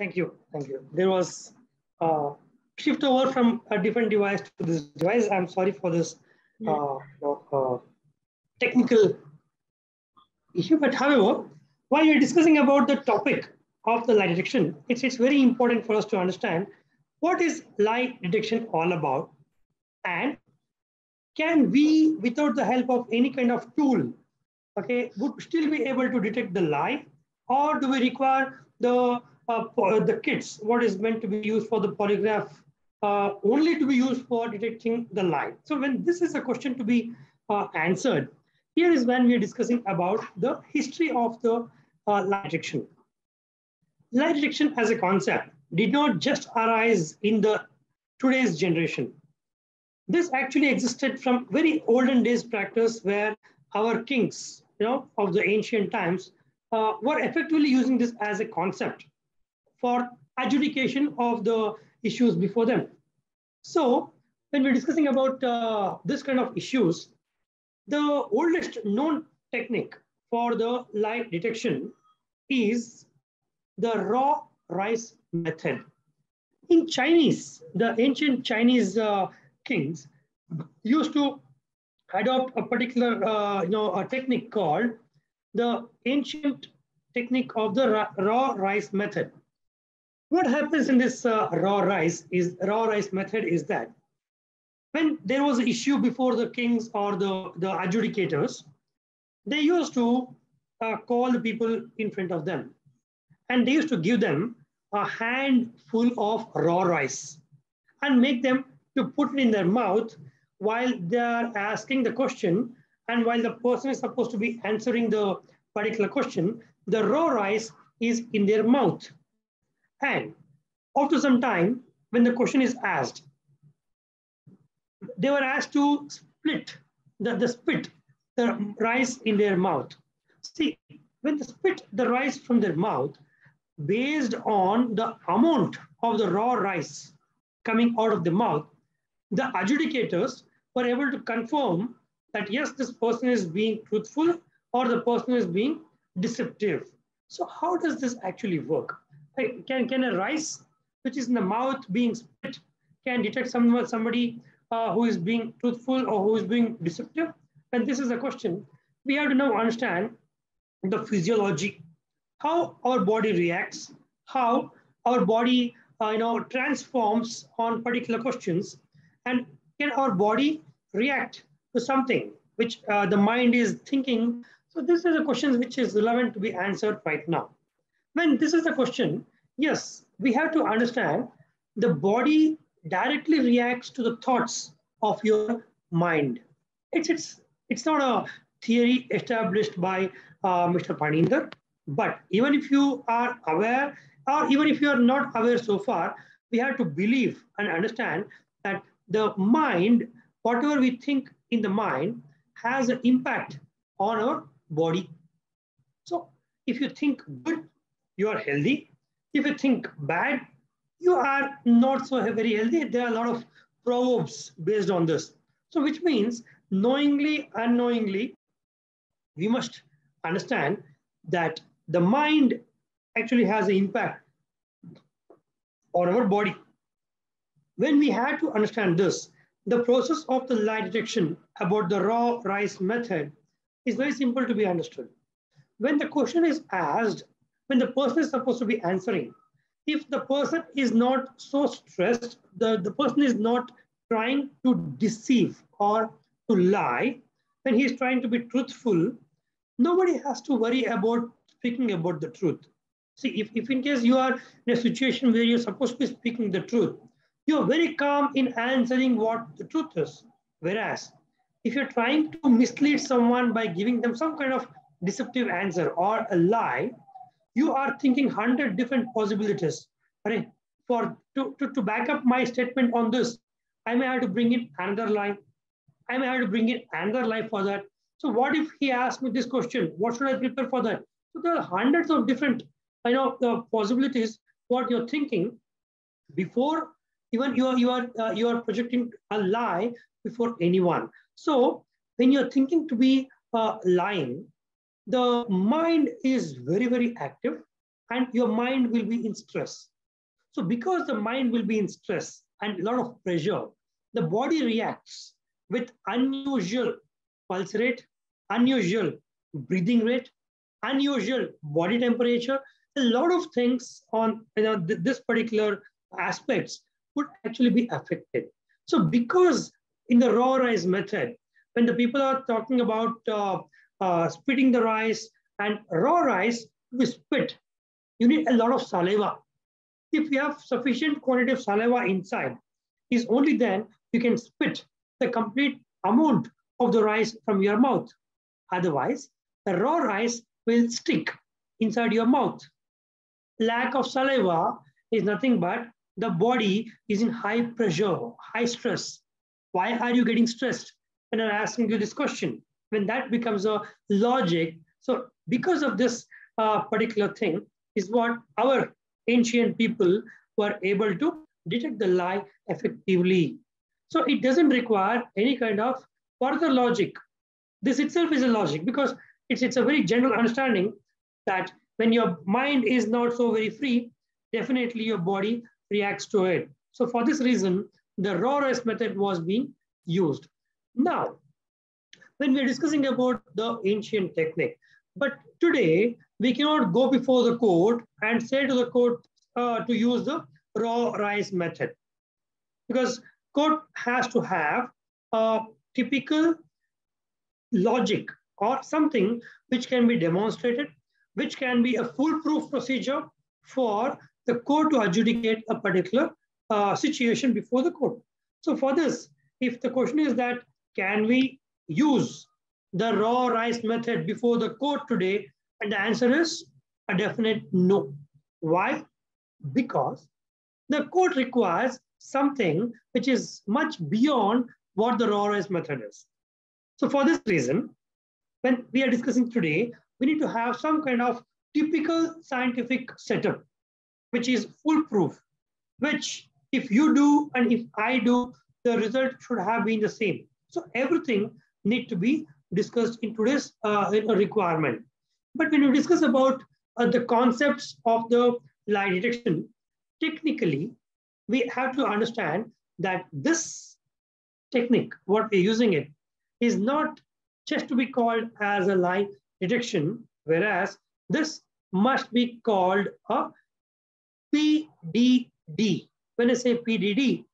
Thank you. Thank you. There was a shift over from a different device to this device. I'm sorry for this uh, uh, technical issue. But however, while you're discussing about the topic of the lie detection, it's, it's very important for us to understand what is lie detection all about and can we, without the help of any kind of tool, okay, would still be able to detect the lie or do we require the uh, the kits, what is meant to be used for the polygraph, uh, only to be used for detecting the lie. So when this is a question to be uh, answered, here is when we are discussing about the history of the uh, lie detection. Lie detection as a concept did not just arise in the today's generation. This actually existed from very olden days practice where our kings, you know, of the ancient times uh, were effectively using this as a concept for adjudication of the issues before them. So when we're discussing about uh, this kind of issues, the oldest known technique for the lie detection is the raw rice method. In Chinese, the ancient Chinese uh, kings used to adopt a particular uh, you know, a technique called the ancient technique of the raw rice method. What happens in this uh, raw rice is raw rice method is that when there was an issue before the kings or the, the adjudicators, they used to uh, call the people in front of them and they used to give them a handful of raw rice and make them to put it in their mouth while they are asking the question and while the person is supposed to be answering the particular question, the raw rice is in their mouth. And after some time, when the question is asked, they were asked to split the, the spit the rice in their mouth. See, when they spit the rice from their mouth, based on the amount of the raw rice coming out of the mouth, the adjudicators were able to confirm that yes, this person is being truthful or the person is being deceptive. So how does this actually work? Can, can a rice which is in the mouth being spit can detect someone, somebody uh, who is being truthful or who is being deceptive? And this is a question. We have to now understand the physiology, how our body reacts, how our body uh, you know, transforms on particular questions, and can our body react to something which uh, the mind is thinking. So this is a question which is relevant to be answered right now. When this is the question, yes, we have to understand the body directly reacts to the thoughts of your mind. It's, it's, it's not a theory established by uh, Mr. Phaneendar, but even if you are aware, or even if you are not aware so far, we have to believe and understand that the mind, whatever we think in the mind, has an impact on our body. So if you think good, you are healthy. If you think bad, you are not so very healthy. There are a lot of proverbs based on this. So which means knowingly, unknowingly, we must understand that the mind actually has an impact on our body. When we had to understand this, the process of the lie detection about the raw rice method is very simple to be understood. When the question is asked, when the person is supposed to be answering, if the person is not so stressed, the, the person is not trying to deceive or to lie, when he is trying to be truthful, nobody has to worry about speaking about the truth. See, if, if in case you are in a situation where you're supposed to be speaking the truth, you're very calm in answering what the truth is. Whereas, if you're trying to mislead someone by giving them some kind of deceptive answer or a lie, you are thinking 100 different possibilities. Right? For to, to, to back up my statement on this, I may have to bring in another line. I may have to bring in another line for that. So what if he asked me this question? What should I prepare for that? So there are hundreds of different, you know, possibilities what you're thinking before even you are you are uh, you are projecting a lie before anyone. So when you're thinking to be uh, lying, the mind is very, very active and your mind will be in stress. So because the mind will be in stress and a lot of pressure, the body reacts with unusual pulse rate, unusual breathing rate, unusual body temperature, a lot of things on you know, th this particular aspects would actually be affected. So because in the raw rice method, when the people are talking about uh, uh, spitting the rice and raw rice to be spit, you need a lot of saliva. If you have sufficient quantity of saliva inside, is only then you can spit the complete amount of the rice from your mouth. Otherwise, the raw rice will stick inside your mouth. Lack of saliva is nothing but the body is in high pressure, high stress. Why are you getting stressed? And I'm asking you this question, when that becomes a logic, so because of this uh, particular thing is what our ancient people were able to detect the lie effectively. So it doesn't require any kind of further logic. This itself is a logic because it's, it's a very general understanding that when your mind is not so very free, definitely your body reacts to it. So for this reason, the raw rice method was being used. Now, when we're discussing about the ancient technique, but today we cannot go before the court and say to the court uh, to use the raw rice method because court has to have a typical logic or something which can be demonstrated, which can be a foolproof procedure for the court to adjudicate a particular uh, situation before the court. So for this, if the question is that can we use the raw rice method before the court today, and the answer is a definite no. Why? Because the court requires something which is much beyond what the raw rice method is. So for this reason, when we are discussing today, we need to have some kind of typical scientific setup, which is foolproof, which if you do and if I do, the result should have been the same. So everything need to be discussed in today's uh, requirement. But when you discuss about uh, the concepts of the lie detection, technically, we have to understand that this technique, what we're using it, is not just to be called as a lie detection, whereas this must be called a PDD. When I say PDD,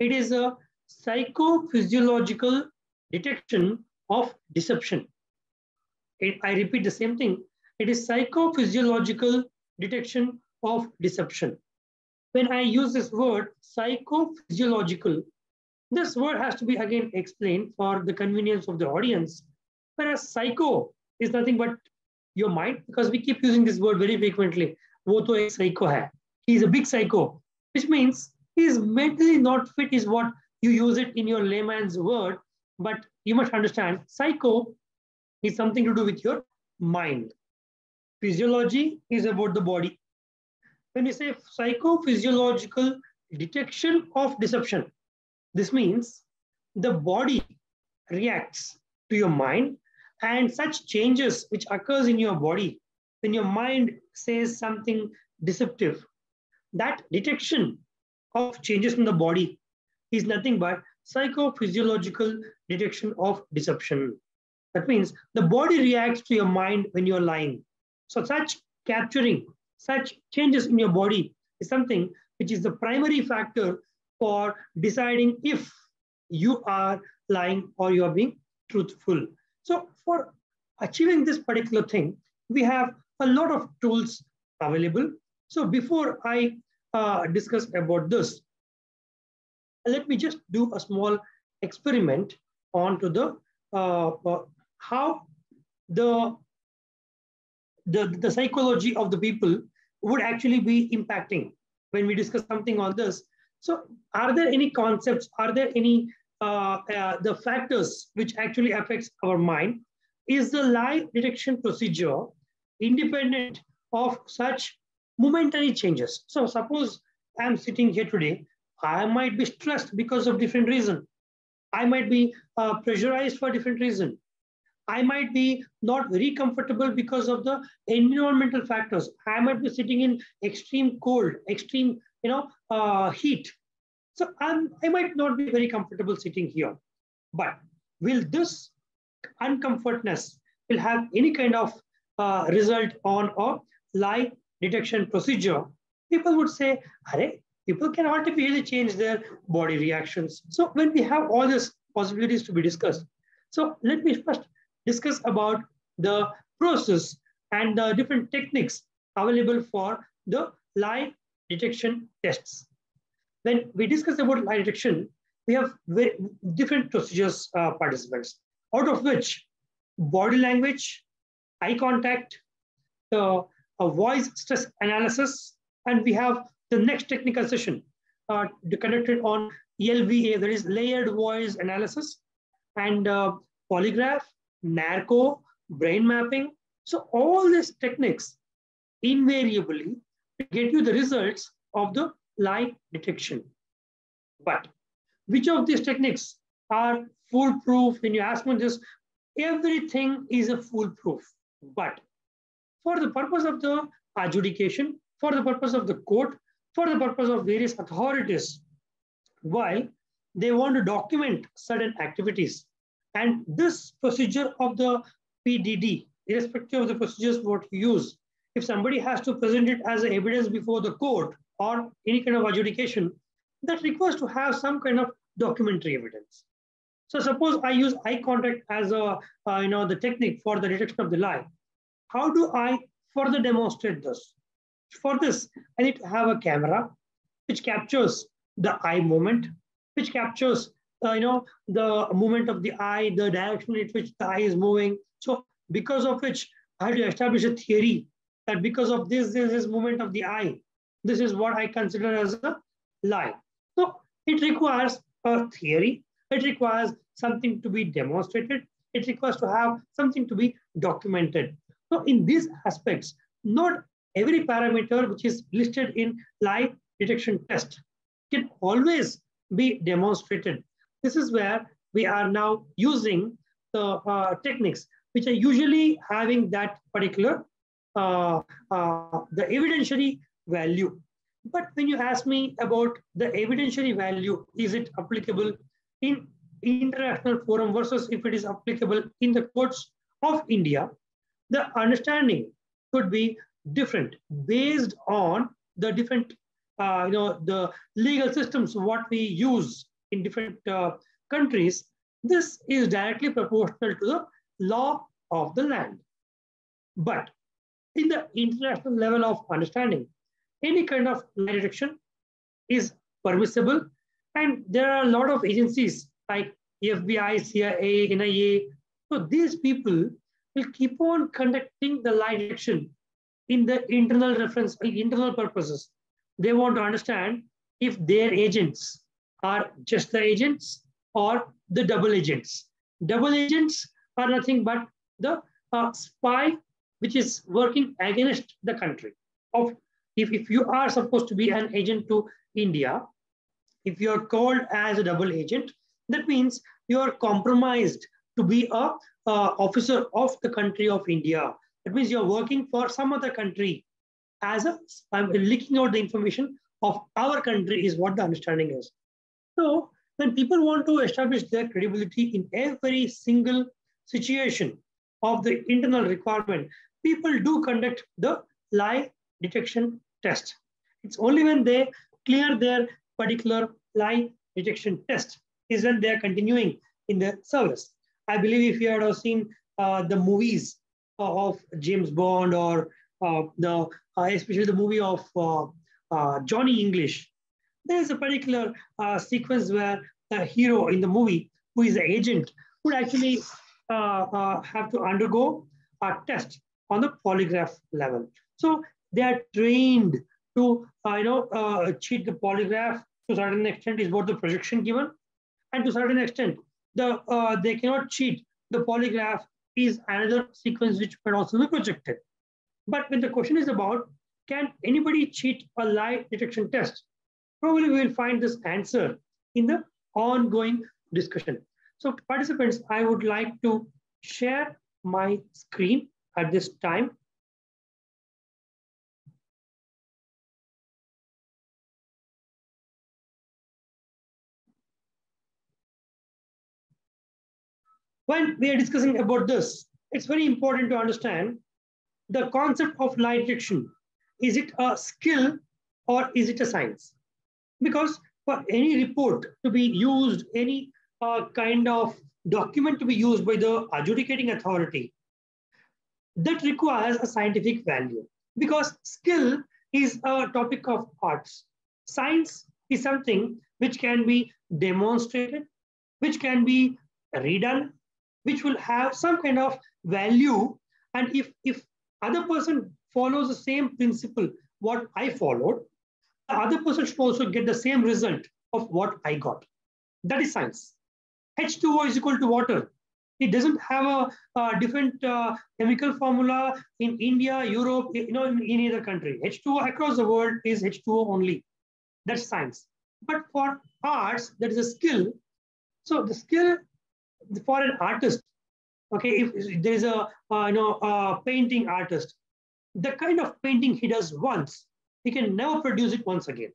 it is a psychophysiological detection of deception. It, I repeat the same thing. It is psychophysiological detection of deception. When I use this word psychophysiological, this word has to be again explained for the convenience of the audience. Whereas psycho is nothing but your mind, because we keep using this word very frequently. Wo to psycho. He's a big psycho, which means he is mentally not fit, is what you use it in your layman's word but you must understand, psycho is something to do with your mind. Physiology is about the body. When you say psychophysiological detection of deception, this means the body reacts to your mind and such changes which occurs in your body when your mind says something deceptive, that detection of changes in the body is nothing but psychophysiological detection of deception. That means the body reacts to your mind when you're lying. So such capturing, such changes in your body is something which is the primary factor for deciding if you are lying or you are being truthful. So for achieving this particular thing, we have a lot of tools available. So before I uh, discuss about this, let me just do a small experiment onto the uh, uh, how the, the the psychology of the people would actually be impacting when we discuss something on this. So are there any concepts, are there any uh, uh, the factors which actually affects our mind? Is the lie detection procedure independent of such momentary changes? So suppose I'm sitting here today I might be stressed because of different reason. I might be uh, pressurized for different reason. I might be not very comfortable because of the environmental factors. I might be sitting in extreme cold, extreme, you know, uh, heat. So I'm, I might not be very comfortable sitting here. But will this uncomfortness will have any kind of uh, result on a lie detection procedure? People would say, Are, people can artificially change their body reactions. So when we have all these possibilities to be discussed, so let me first discuss about the process and the different techniques available for the lie detection tests. When we discuss about lie detection, we have very different procedures uh, participants, out of which body language, eye contact, the uh, voice stress analysis, and we have the next technical session uh, conducted on LVA, that is layered voice analysis, and uh, polygraph, narco, brain mapping. So all these techniques invariably get you the results of the lie detection. But which of these techniques are foolproof? When you ask me this, everything is a foolproof. But for the purpose of the adjudication, for the purpose of the court, for the purpose of various authorities, while they want to document certain activities, and this procedure of the PDD, irrespective of the procedures what you use, if somebody has to present it as evidence before the court or any kind of adjudication, that requires to have some kind of documentary evidence. So suppose I use eye contact as a, uh, you know, the technique for the detection of the lie. How do I further demonstrate this? For this, I need to have a camera which captures the eye movement, which captures uh, you know, the movement of the eye, the direction in which the eye is moving. So because of which I have to establish a theory that because of this, this is movement of the eye. This is what I consider as a lie. So it requires a theory. It requires something to be demonstrated. It requires to have something to be documented. So in these aspects, not every parameter which is listed in lie detection test can always be demonstrated this is where we are now using the uh, techniques which are usually having that particular uh, uh, the evidentiary value. But when you ask me about the evidentiary value, is it applicable in international forum versus if it is applicable in the courts of India, the understanding could be different based on the different, uh, you know, the legal systems, what we use in different uh, countries, this is directly proportional to the law of the land. But in the international level of understanding, any kind of lie detection is permissible. And there are a lot of agencies like FBI, CIA, NIA. So these people will keep on conducting the lie detection in the internal reference, internal purposes. They want to understand if their agents are just the agents or the double agents. Double agents are nothing but the uh, spy which is working against the country. Of if, if you are supposed to be an agent to India, if you are called as a double agent, that means you are compromised to be a uh, officer of the country of India. That means you're working for some other country as a, I'm leaking out the information of our country is what the understanding is. So when people want to establish their credibility in every single situation of the internal requirement, people do conduct the lie detection test. It's only when they clear their particular lie detection test is when they are continuing in the service. I believe if you had seen uh, the movies of James Bond or uh, the uh, especially the movie of uh, Johnny English, there's a particular sequence where the hero in the movie, who is the agent, would actually have to undergo a test on the polygraph level. So they are trained to, uh, you know, uh, cheat the polygraph to a certain extent is what the projection given. And to a certain extent, the uh, they cannot cheat the polygraph is another sequence which can also be projected. But when the question is about, can anybody cheat a lie detection test? Probably we will find this answer in the ongoing discussion. So participants, I would like to share my screen at this time. When we are discussing about this, it's very important to understand the concept of lie detection. Is it a skill or is it a science? Because for any report to be used, any uh, kind of document to be used by the adjudicating authority, that requires a scientific value. Because skill is a topic of arts. Science is something which can be demonstrated, which can be redone, which will have some kind of value. And if, if other person follows the same principle, what I followed, the other person should also get the same result of what I got. That is science. H2O is equal to water. It doesn't have a, a different uh, chemical formula in India, Europe, you know, in any other country. H2O across the world is H2O only. That's science. But for arts, there is a skill. So the skill for an artist, okay, if, there is a uh, you know a painting artist, the kind of painting he does once, he can never produce it once again,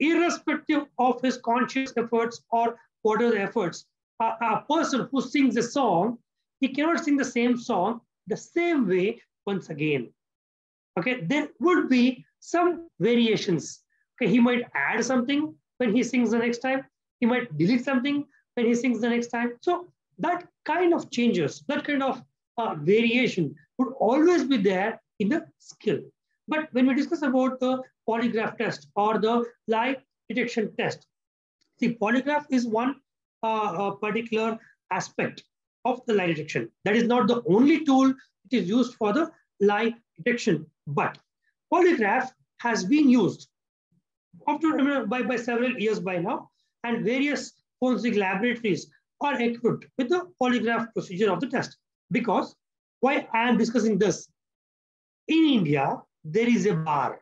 irrespective of his conscious efforts or what are the efforts. A, a person who sings a song, he cannot sing the same song the same way once again. Okay, there would be some variations. Okay, he might add something when he sings the next time. He might delete something when he sings the next time. So that kind of changes, that kind of uh, variation would always be there in the skill. But when we discuss about the polygraph test or the lie detection test, the polygraph is one uh, particular aspect of the lie detection. That is not the only tool it is used for the lie detection, but polygraph has been used after, by, by several years by now, and various forensic laboratories are equipped with the polygraph procedure of the test. Because why I am discussing this? In India, there is a bar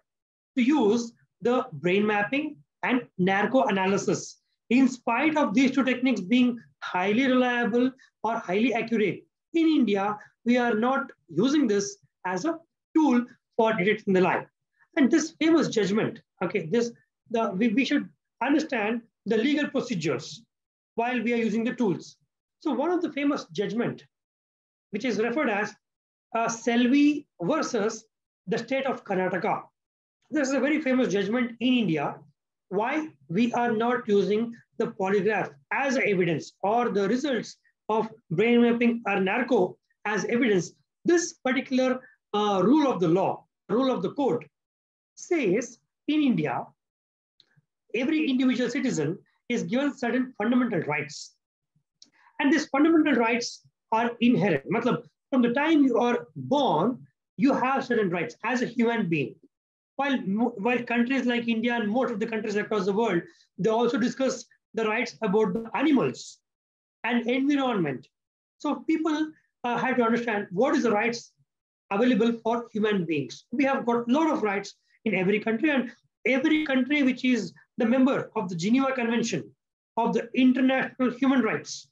to use the brain mapping and narco analysis. In spite of these two techniques being highly reliable or highly accurate, in India, we are not using this as a tool for detecting the lie. And this famous judgment, okay, this the we, we should understand the legal procedures while we are using the tools. So one of the famous judgment, which is referred as uh, Selvi versus the state of Karnataka. This is a very famous judgment in India. Why we are not using the polygraph as evidence or the results of brain mapping or narco as evidence. This particular uh, rule of the law, rule of the court, says in India, every individual citizen is given certain fundamental rights. And these fundamental rights are inherent. Matlab, from the time you are born, you have certain rights as a human being. While, while countries like India and most of the countries across the world, they also discuss the rights about the animals and environment. So people uh, have to understand what is the rights available for human beings. We have got a lot of rights in every country and every country which is the member of the Geneva Convention of the International Human Rights.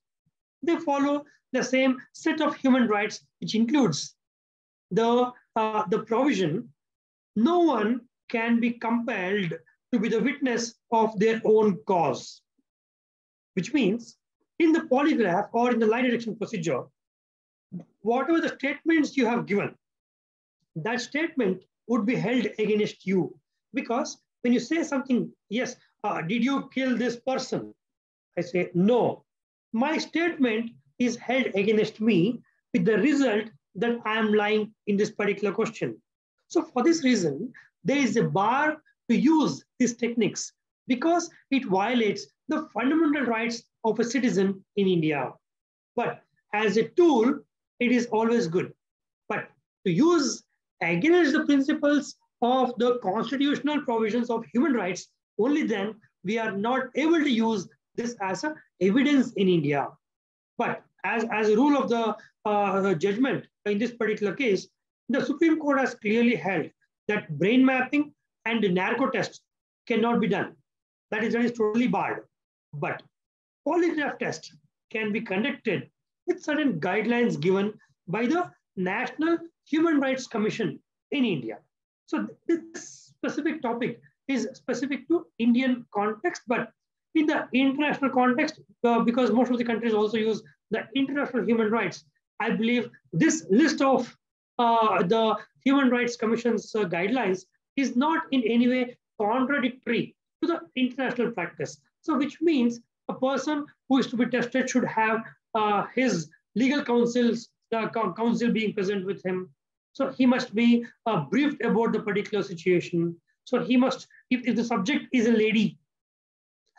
They follow the same set of human rights, which includes the, uh, the provision no one can be compelled to be the witness of their own cause, which means in the polygraph or in the lie detection procedure, whatever the statements you have given, that statement would be held against you because when you say something, yes, uh, did you kill this person? I say, no. My statement is held against me with the result that I am lying in this particular question. So for this reason, there is a bar to use these techniques because it violates the fundamental rights of a citizen in India. But as a tool, it is always good. But to use against the principles of the constitutional provisions of human rights, only then we are not able to use this as a evidence in India. But as, as a rule of the uh, judgment in this particular case, the Supreme Court has clearly held that brain mapping and narco test cannot be done. That is, that is totally barred. But polygraph test can be conducted with certain guidelines given by the National Human Rights Commission in India. So this specific topic is specific to Indian context, but in the international context, uh, because most of the countries also use the international human rights, I believe this list of uh, the Human Rights Commission's uh, guidelines is not in any way contradictory to the international practice. So which means a person who is to be tested should have uh, his legal counsels, the counsel being present with him. So he must be uh, briefed about the particular situation. So he must, if, if the subject is a lady,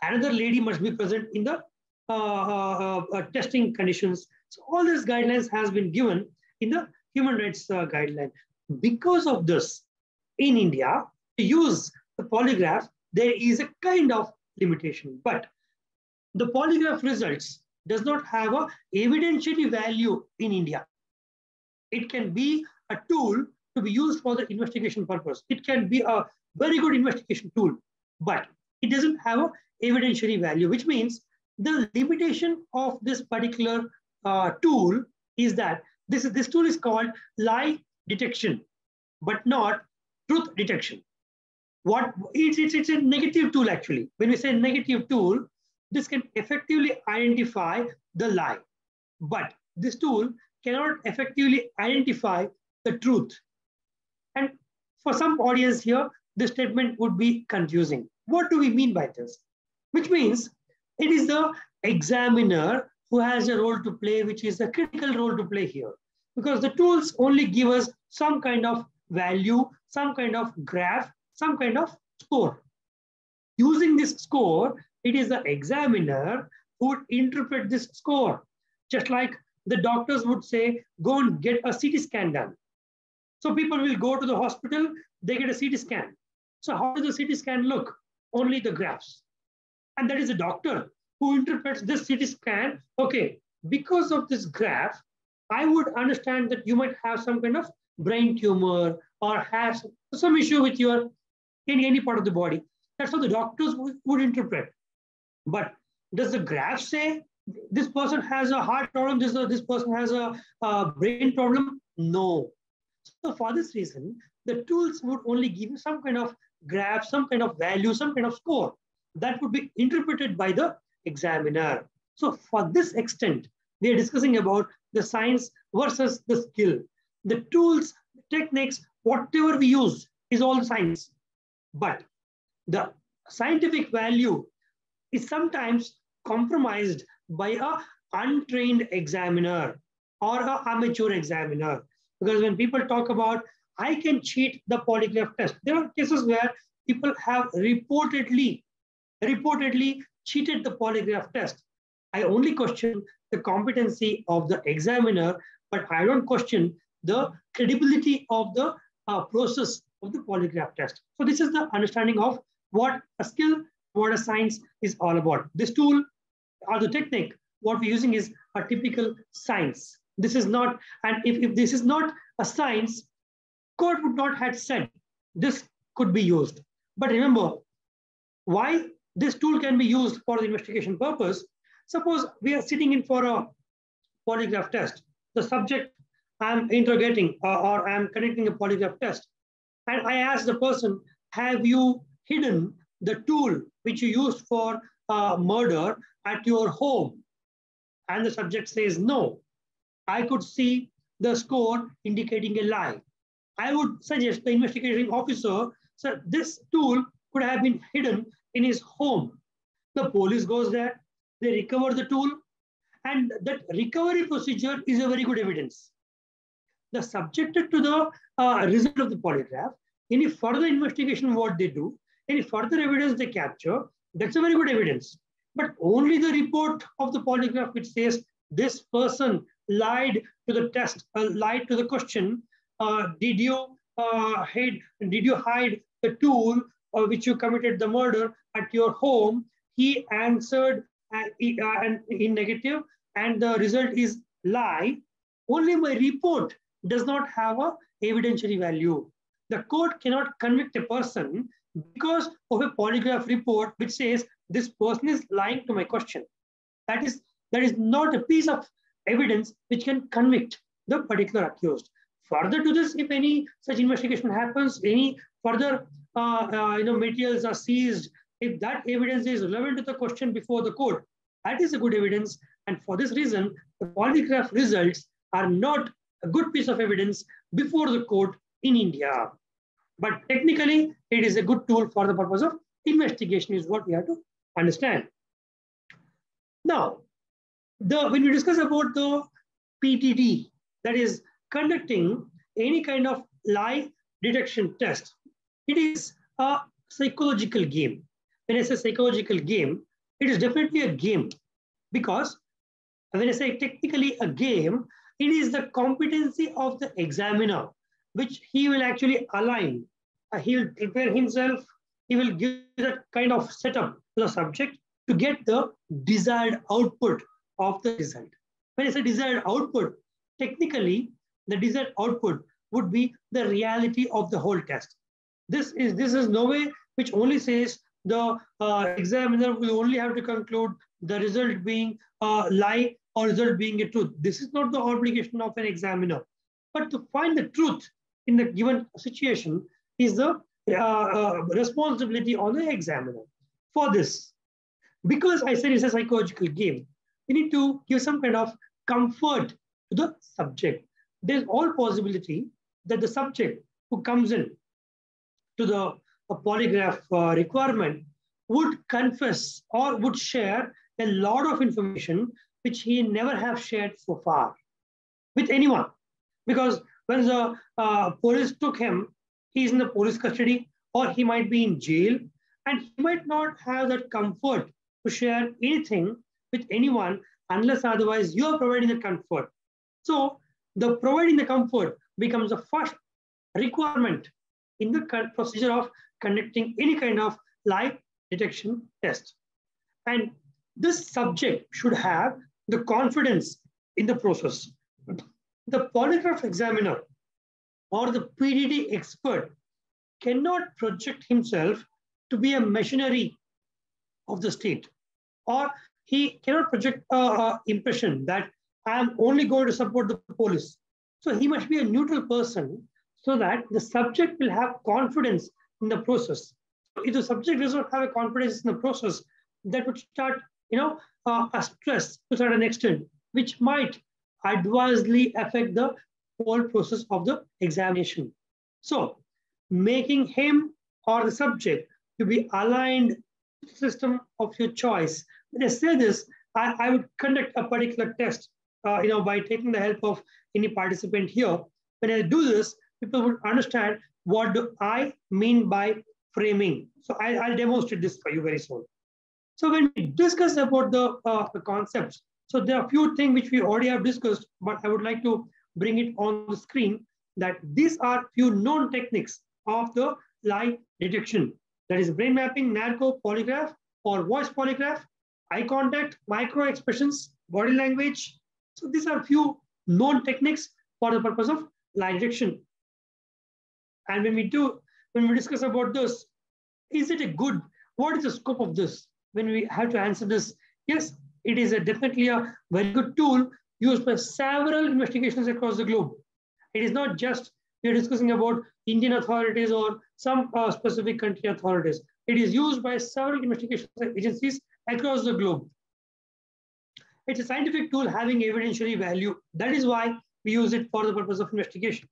another lady must be present in the uh, uh, uh testing conditions. So all these guidelines has been given in the human rights uh, guideline. Because of this, in India, to use the polygraph, there is a kind of limitation. But the polygraph results does not have a evidentiary value in India. It can be a tool to be used for the investigation purpose. It can be a very good investigation tool, but it doesn't have a evidentiary value, which means the limitation of this particular uh, tool is that this, this tool is called lie detection, but not truth detection. What it's, it's, it's a negative tool actually. When we say negative tool, this can effectively identify the lie. But this tool cannot effectively identify the truth. And for some audience here, this statement would be confusing. What do we mean by this? Which means it is the examiner who has a role to play, which is a critical role to play here. Because the tools only give us some kind of value, some kind of graph, some kind of score. Using this score, it is the examiner who would interpret this score. Just like the doctors would say, go and get a CT scan done. So people will go to the hospital, they get a CT scan. So how does the CT scan look? Only the graphs. And that is a doctor who interprets this CT scan. Okay, because of this graph, I would understand that you might have some kind of brain tumor or has some issue with your in any part of the body. That's how the doctors would, interpret. But does the graph say this person has a heart problem, this, this person has a, a brain problem? No. So for this reason, the tools would only give you some kind of graph, some kind of value, some kind of score that would be interpreted by the examiner. So for this extent, we are discussing about the science versus the skill. The tools, techniques, whatever we use is all science. But the scientific value is sometimes compromised by a untrained examiner or a amateur examiner. Because when people talk about, I can cheat the polygraph test, there are cases where people have reportedly, reportedly cheated the polygraph test. I only question the competency of the examiner, but I don't question the credibility of the uh, process of the polygraph test. So this is the understanding of what a skill what a science is all about. This tool or the technique, what we're using is a typical science. This is not, and if, if this is not a science, court would not have said this could be used. But remember, why this tool can be used for the investigation purpose, suppose we are sitting in for a polygraph test. The subject I'm interrogating or, or I'm conducting a polygraph test. And I ask the person, have you hidden the tool which you used for uh, murder at your home? And the subject says, no. I could see the score indicating a lie. I would suggest the investigating officer, so this tool could have been hidden in his home. The police goes there, they recover the tool, and that recovery procedure is a very good evidence. The subjected to the uh, result of the polygraph, any further investigation, what they do, any further evidence they capture, that's a very good evidence. But only the report of the polygraph which says this person lied to the test, uh, lied to the question, uh, did you uh, hide, did you hide the tool uh, which you committed the murder at your home? He answered uh, uh, in negative and the result is lie. Only my report does not have a evidentiary value. The court cannot convict a person because of a polygraph report which says this person is lying to my question. That is, that is not a piece of evidence which can convict the particular accused. Further to this, if any such investigation happens, any further uh, uh, you know, materials are seized, if that evidence is relevant to the question before the court, that is a good evidence. And for this reason, the polygraph results are not a good piece of evidence before the court in India. But technically, it is a good tool for the purpose of investigation is what we have to understand. Now, the when we discuss about the PTD, that is conducting any kind of lie detection test, it is a psychological game. When I say psychological game, it is definitely a game because when I say technically a game, it is the competency of the examiner, which he will actually align. Uh, he will prepare himself, he will give that kind of setup to the subject to get the desired output of the result. When I say desired output, technically, the desired output would be the reality of the whole test. This is, this is no way which only says the uh, examiner will only have to conclude the result being a lie or result being a truth. This is not the obligation of an examiner. But to find the truth in the given situation is the uh, uh, responsibility on the examiner. For this, because I said it's a psychological game, we need to give some kind of comfort to the subject. There's all possibility that the subject who comes in to the polygraph uh, requirement would confess or would share a lot of information which he never have shared so far with anyone. Because when the uh, police took him, he's in the police custody or he might be in jail and he might not have that comfort to share anything with anyone unless otherwise you are providing the comfort. So the providing the comfort becomes the first requirement in the procedure of conducting any kind of lie detection test. And this subject should have the confidence in the process. The polygraph examiner or the PDT expert cannot project himself to be a machinery of the state or he cannot project a, impression that I am only going to support the police. So he must be a neutral person so that the subject will have confidence in the process. If the subject does not have a confidence in the process, that would start, you know, uh, a stress to a certain extent, which might adversely affect the whole process of the examination. So making him or the subject to be aligned system of your choice. When I say this, I, I would conduct a particular test, uh, you know, by taking the help of any participant here. When I do this, people would understand what do I mean by framing. So I, I'll demonstrate this for you very soon. So when we discuss about the, uh, the concepts, so there are a few things which we already have discussed, but I would like to bring it on the screen that these are few known techniques of the lie detection. That is brain mapping, narco, polygraph, or voice polygraph, eye contact, micro expressions, body language. So these are few known techniques for the purpose of lie detection. And when we do, when we discuss about this, is it a good, what is the scope of this? When we have to answer this, yes, it is a definitely a very good tool used by several investigations across the globe. It is not just we are discussing about Indian authorities or some uh, specific country authorities. It is used by several investigation agencies across the globe. It's a scientific tool having evidentiary value. That is why we use it for the purpose of investigation.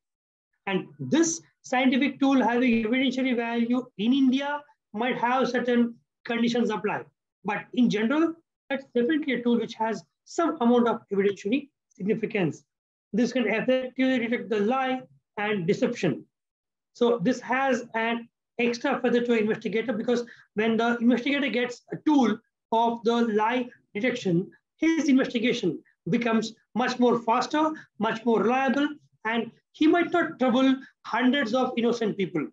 And this scientific tool having evidentiary value in India might have certain conditions applied. But in general, that's definitely a tool which has some amount of evidentiary significance. This can effectively detect the lie and deception. So this has an extra feather to investigator because when the investigator gets a tool of the lie detection, his investigation becomes much more faster, much more reliable, and he might not trouble hundreds of innocent people.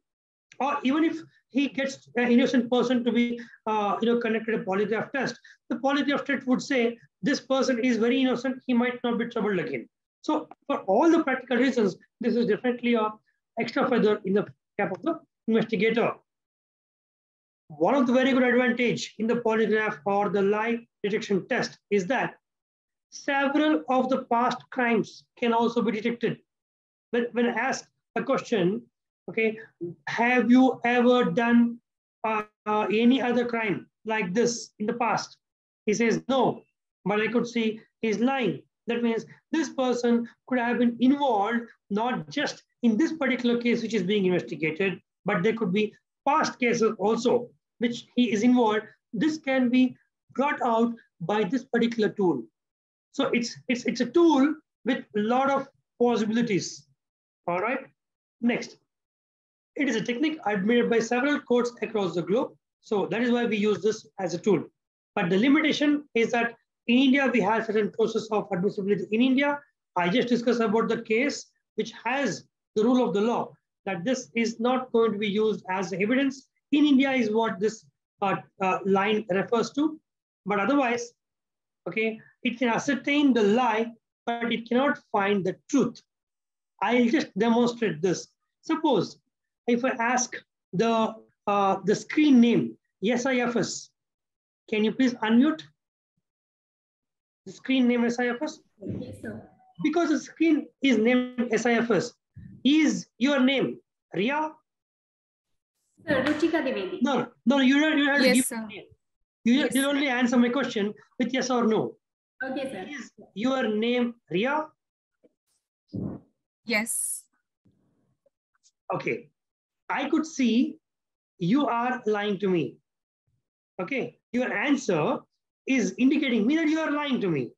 Or even if he gets an innocent person to be, uh, you know, conducted a polygraph test, the polygraph test would say this person is very innocent. He might not be troubled again. So for all the practical reasons, this is definitely a extra feather in the cap of the investigator. One of the very good advantage in the polygraph or the lie detection test is that several of the past crimes can also be detected. When, when asked a question, okay, have you ever done uh, uh, any other crime like this in the past? He says, no, but I could see he's lying. That means this person could have been involved not just in this particular case which is being investigated, but there could be past cases also which he is involved. This can be brought out by this particular tool. So it's, it's, it's a tool with a lot of possibilities. All right. Next, it is a technique admitted by several courts across the globe. So that is why we use this as a tool. But the limitation is that in India, we have certain process of admissibility. In India, I just discussed about the case which has the rule of the law that this is not going to be used as evidence. In India is what this uh, uh, line refers to. But otherwise, okay, it can ascertain the lie, but it cannot find the truth. I'll just demonstrate this. Suppose if I ask the, uh, the screen name, SIFS, can you please unmute? The screen name SIFS? Yes, sir. Because the screen is named SIFS, is your name Ria? Sir, Ruchika Dwivedi. No, no, you don't, you have to Yes, give sir. name. You, Yes, you only answer my question with yes or no. Okay, sir. Is your name Ria? Yes. Okay. I could see you are lying to me. Okay. Your answer is indicating me that you are lying to me.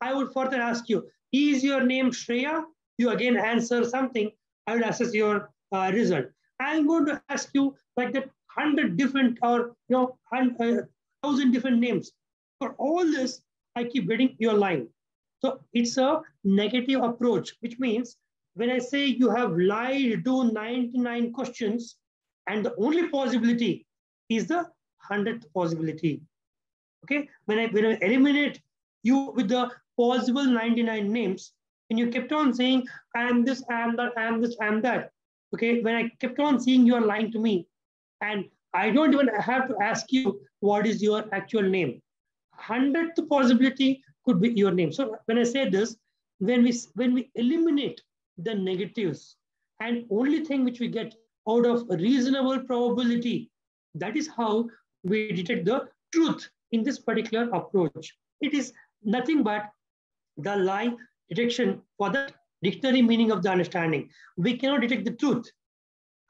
I would further ask you, is your name Shreya? You again answer something. I would assess your uh, result. I'm going to ask you like that hundred different or you know hun- uh, thousand different names. For all this, I keep getting you're lying. So it's a negative approach, which means when I say you have lied to 99 questions, and the only possibility is the 100th possibility. Okay, when I, when I eliminate you with the possible 99 names, and you kept on saying, I am this, I am that, I am this, I am that. Okay, when I kept on seeing you are lying to me, and I don't even have to ask you what is your actual name. 100th possibility could be your name. So when I say this, when we when we eliminate the negatives and only thing which we get out of reasonable probability, that is how we detect the truth in this particular approach. It is nothing but the lie detection for the dictionary meaning of the understanding. We cannot detect the truth.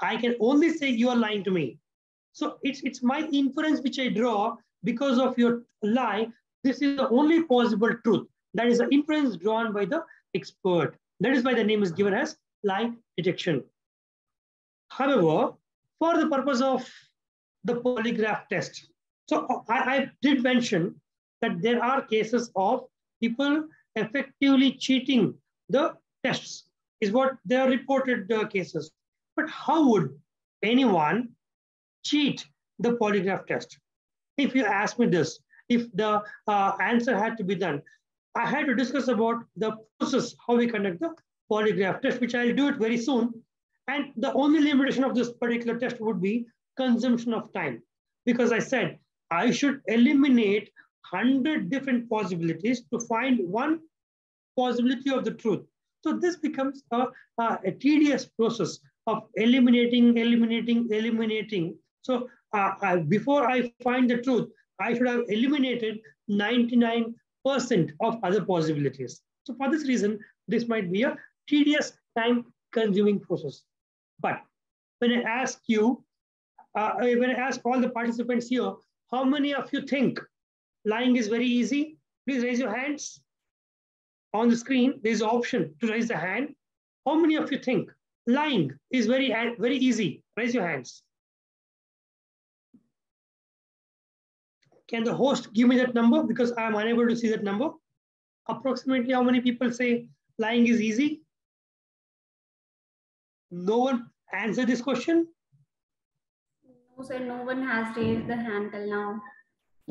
I can only say you are lying to me. So it's, it's my inference which I draw because of your lie. This is the only possible truth. That is the inference drawn by the expert. That is why the name is given as lie detection. However, for the purpose of the polygraph test, so I, I did mention that there are cases of people effectively cheating the tests, is what they are reported uh, cases. But how would anyone cheat the polygraph test? If you ask me this, if the uh, answer had to be done, I had to discuss about the process, how we conduct the polygraph test, which I'll do it very soon. And the only limitation of this particular test would be consumption of time. Because I said I should eliminate 100 different possibilities to find one possibility of the truth. So this becomes a, a, a tedious process of eliminating, eliminating, eliminating. So uh, I, before I find the truth, I should have eliminated 99% of other possibilities. So for this reason, this might be a tedious, time-consuming process. But when I ask you, uh, when I ask all the participants here, how many of you think lying is very easy? Please raise your hands. On the screen, there's an option to raise the hand. How many of you think lying is very, very easy? Raise your hands. Can the host give me that number? Because I'm unable to see that number. Approximately how many people say lying is easy? No one answer this question? No, sir, no one has raised the hand till now.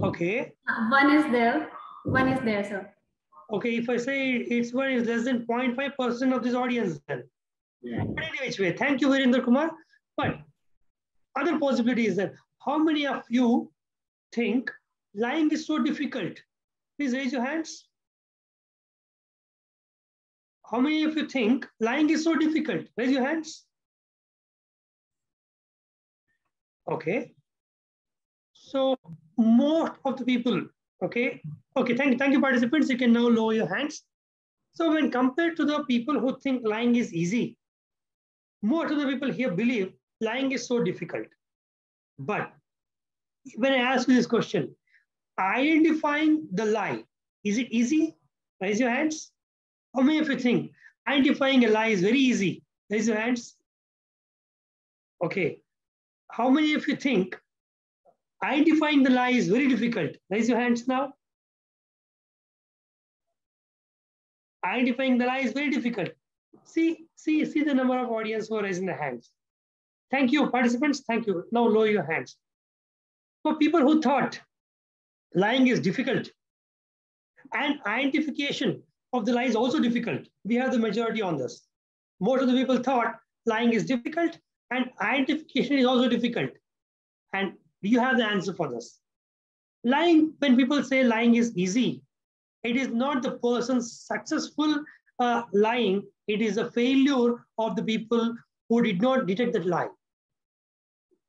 Okay. Uh, One is there. One is there, sir. Okay, if I say it's one is less than 0.5% of this audience then. But any which way, thank you, Virendra Kumar. But other possibility is that how many of you think lying is so difficult? Please raise your hands. How many of you think lying is so difficult? Raise your hands. Okay. So most of the people, okay, okay, thank you, thank you participants. You can now lower your hands. So when compared to the people who think lying is easy, most of the people here believe lying is so difficult. But when I ask you this question, identifying the lie, is it easy? Raise your hands. How many of you think identifying a lie is very easy? Raise your hands. Okay. How many of you think identifying the lie is very difficult? Raise your hands now. Identifying the lie is very difficult. See, see, see the number of audience who are raising their hands. Thank you, participants. Thank you. Now lower your hands. For people who thought lying is difficult and identification of the lie is also difficult, we have the majority on this. Most of the people thought lying is difficult and identification is also difficult. And you have the answer for this. Lying, when people say lying is easy, it is not the person's successful uh, lying, it is a failure of the people who did not detect that lie.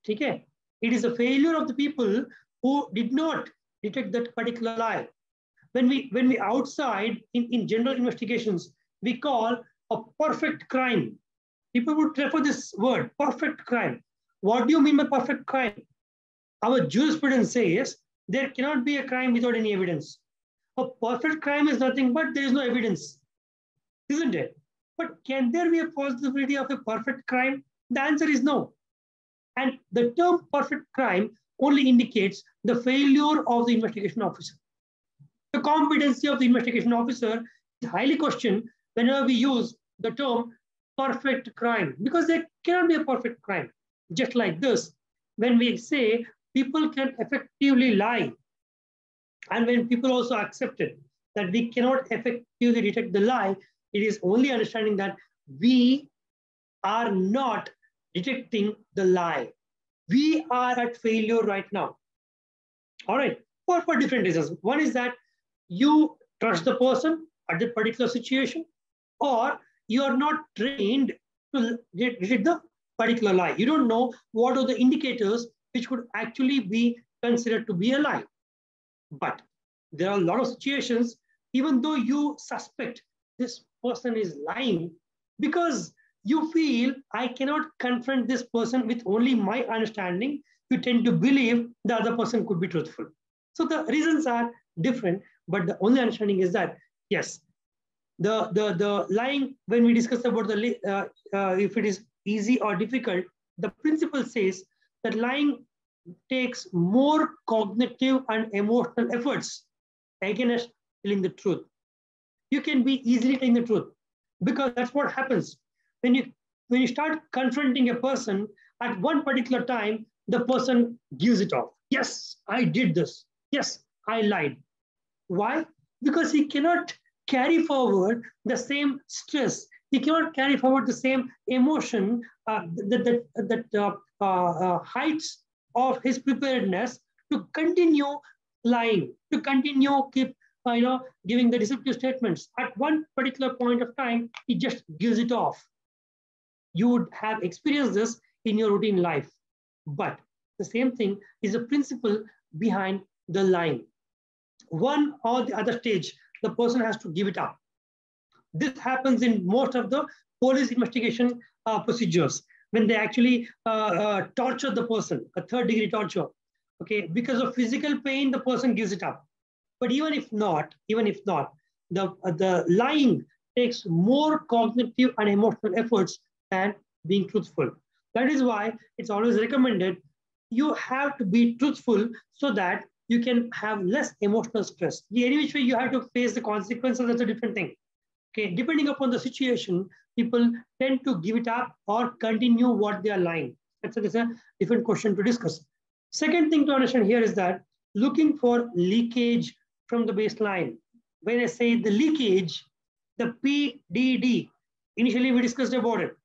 Okay? It is a failure of the people who did not detect that particular lie. When we, when we outside in, in general investigations, we call a perfect crime. People would refer this word, perfect crime. What do you mean by perfect crime? Our jurisprudence says there cannot be a crime without any evidence. A perfect crime is nothing but there is no evidence, isn't it? But can there be a possibility of a perfect crime? The answer is no. And the term perfect crime only indicates the failure of the investigation officer. The competency of the investigation officer is highly questioned whenever we use the term perfect crime because there cannot be a perfect crime. Just like this, when we say people can effectively lie, and when people also accepted that we cannot effectively detect the lie, it is only understanding that we are not detecting the lie. We are at failure right now. All right, for, for different reasons. One is that you trust the person at the particular situation, or you are not trained to detect the particular lie. You don't know what are the indicators which could actually be considered to be a lie. But there are a lot of situations, even though you suspect this person is lying, because you feel I cannot confront this person with only my understanding, you tend to believe the other person could be truthful. So the reasons are different, but the only understanding is that, yes, the, the, the lying, when we discuss about the uh, uh, if it is easy or difficult, the principle says that lying takes more cognitive and emotional efforts against telling the truth. You can be easily telling the truth because that's what happens when you when you start confronting a person at one particular time, the person gives it off. Yes, I did this. Yes, I lied. Why? Because he cannot carry forward the same stress. He cannot carry forward the same emotion uh, that, that, that uh, heights of his preparedness to continue lying, to continue keep uh, you know giving the deceptive statements. At one particular point of time, he just gives it off you would have experienced this in your routine life. But the same thing is a principle behind the lying. One or the other stage, the person has to give it up. This happens in most of the police investigation uh, procedures when they actually uh, uh, torture the person, a third degree torture. Okay, because of physical pain, the person gives it up. But even if not, even if not, the, the lying takes more cognitive and emotional efforts and being truthful. That is why it's always recommended you have to be truthful so that you can have less emotional stress. The any which way you have to face the consequences, that's a different thing. Okay, depending upon the situation, people tend to give it up or continue what they are lying. That's a, that's a different question to discuss. Second thing to understand here is that looking for leakage from the baseline. When I say the leakage, the PDD, initially we discussed about it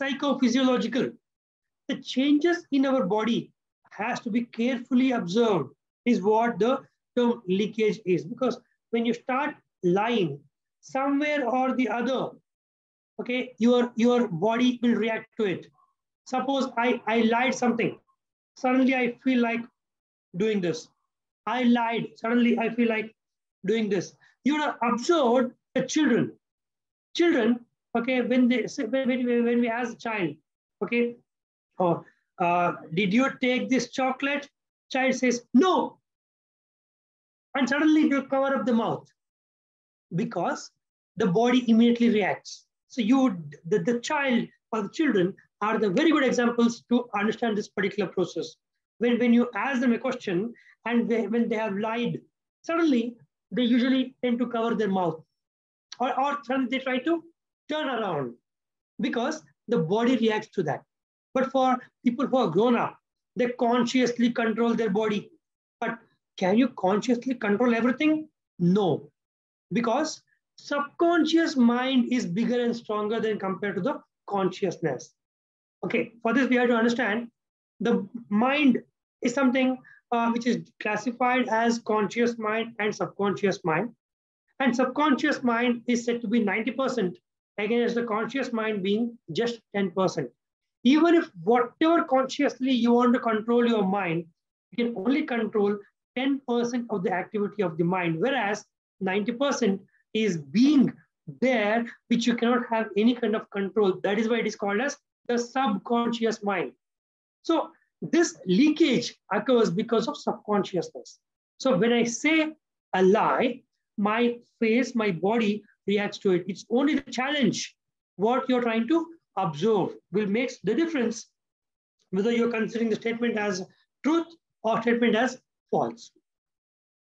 psychophysiological. The changes in our body has to be carefully observed is what the term leakage is. Because when you start lying, somewhere or the other, okay, your, your body will react to it. Suppose I, I lied something. Suddenly I feel like doing this. I lied. Suddenly I feel like doing this. You have observed the children. Children, okay, when they when, when we ask a child, okay, oh, uh, did you take this chocolate? Child says, no. And suddenly you cover up the mouth because the body immediately reacts. So you, the, the child or the children are the very good examples to understand this particular process. When, when you ask them a question and they, when they have lied, suddenly they usually tend to cover their mouth or, or they try to turn around because the body reacts to that. But for people who are grown up, they consciously control their body. But can you consciously control everything? No, because subconscious mind is bigger and stronger than compared to the consciousness. Okay, for this we have to understand the mind is something uh, which is classified as conscious mind and subconscious mind. And subconscious mind is said to be 90% against the conscious mind being just 10% even if whatever consciously you want to control your mind, you can only control 10% of the activity of the mind, whereas 90% is being there, which you cannot have any kind of control. That is why it is called as the subconscious mind. So this leakage occurs because of subconsciousness. So when I say a lie, my face, my body reacts to it. It's only the challenge what you're trying to observe will make the difference whether you're considering the statement as truth or statement as false.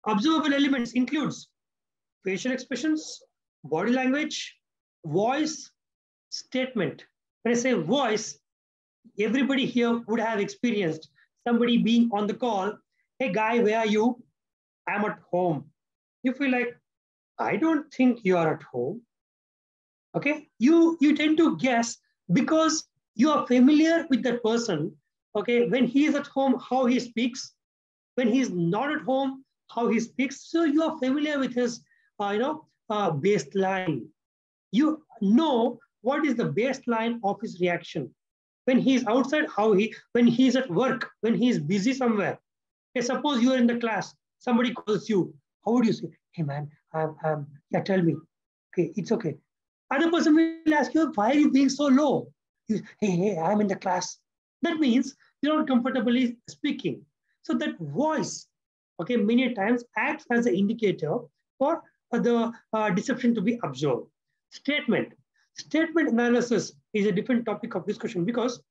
Observable elements includes facial expressions, body language, voice, statement. When I say voice, everybody here would have experienced somebody being on the call, hey guy, where are you? I'm at home. You feel like, I don't think you are at home. Okay, you, you tend to guess because you are familiar with that person. Okay, when he is at home, how he speaks. When he's not at home, how he speaks. So you are familiar with his, uh, you know, uh, baseline. You know what is the baseline of his reaction. When he's outside, how he, when he's at work, when he's busy somewhere. Okay, suppose you are in the class, somebody calls you. How would you say, hey man, I'm, I'm, yeah, tell me. Okay, it's okay. Other person will ask you, why are you being so low? You, hey, hey, I'm in the class. That means you're not comfortably speaking. So that voice, okay, many times acts as an indicator for the uh, deception to be observed. Statement. Statement analysis is a different topic of discussion because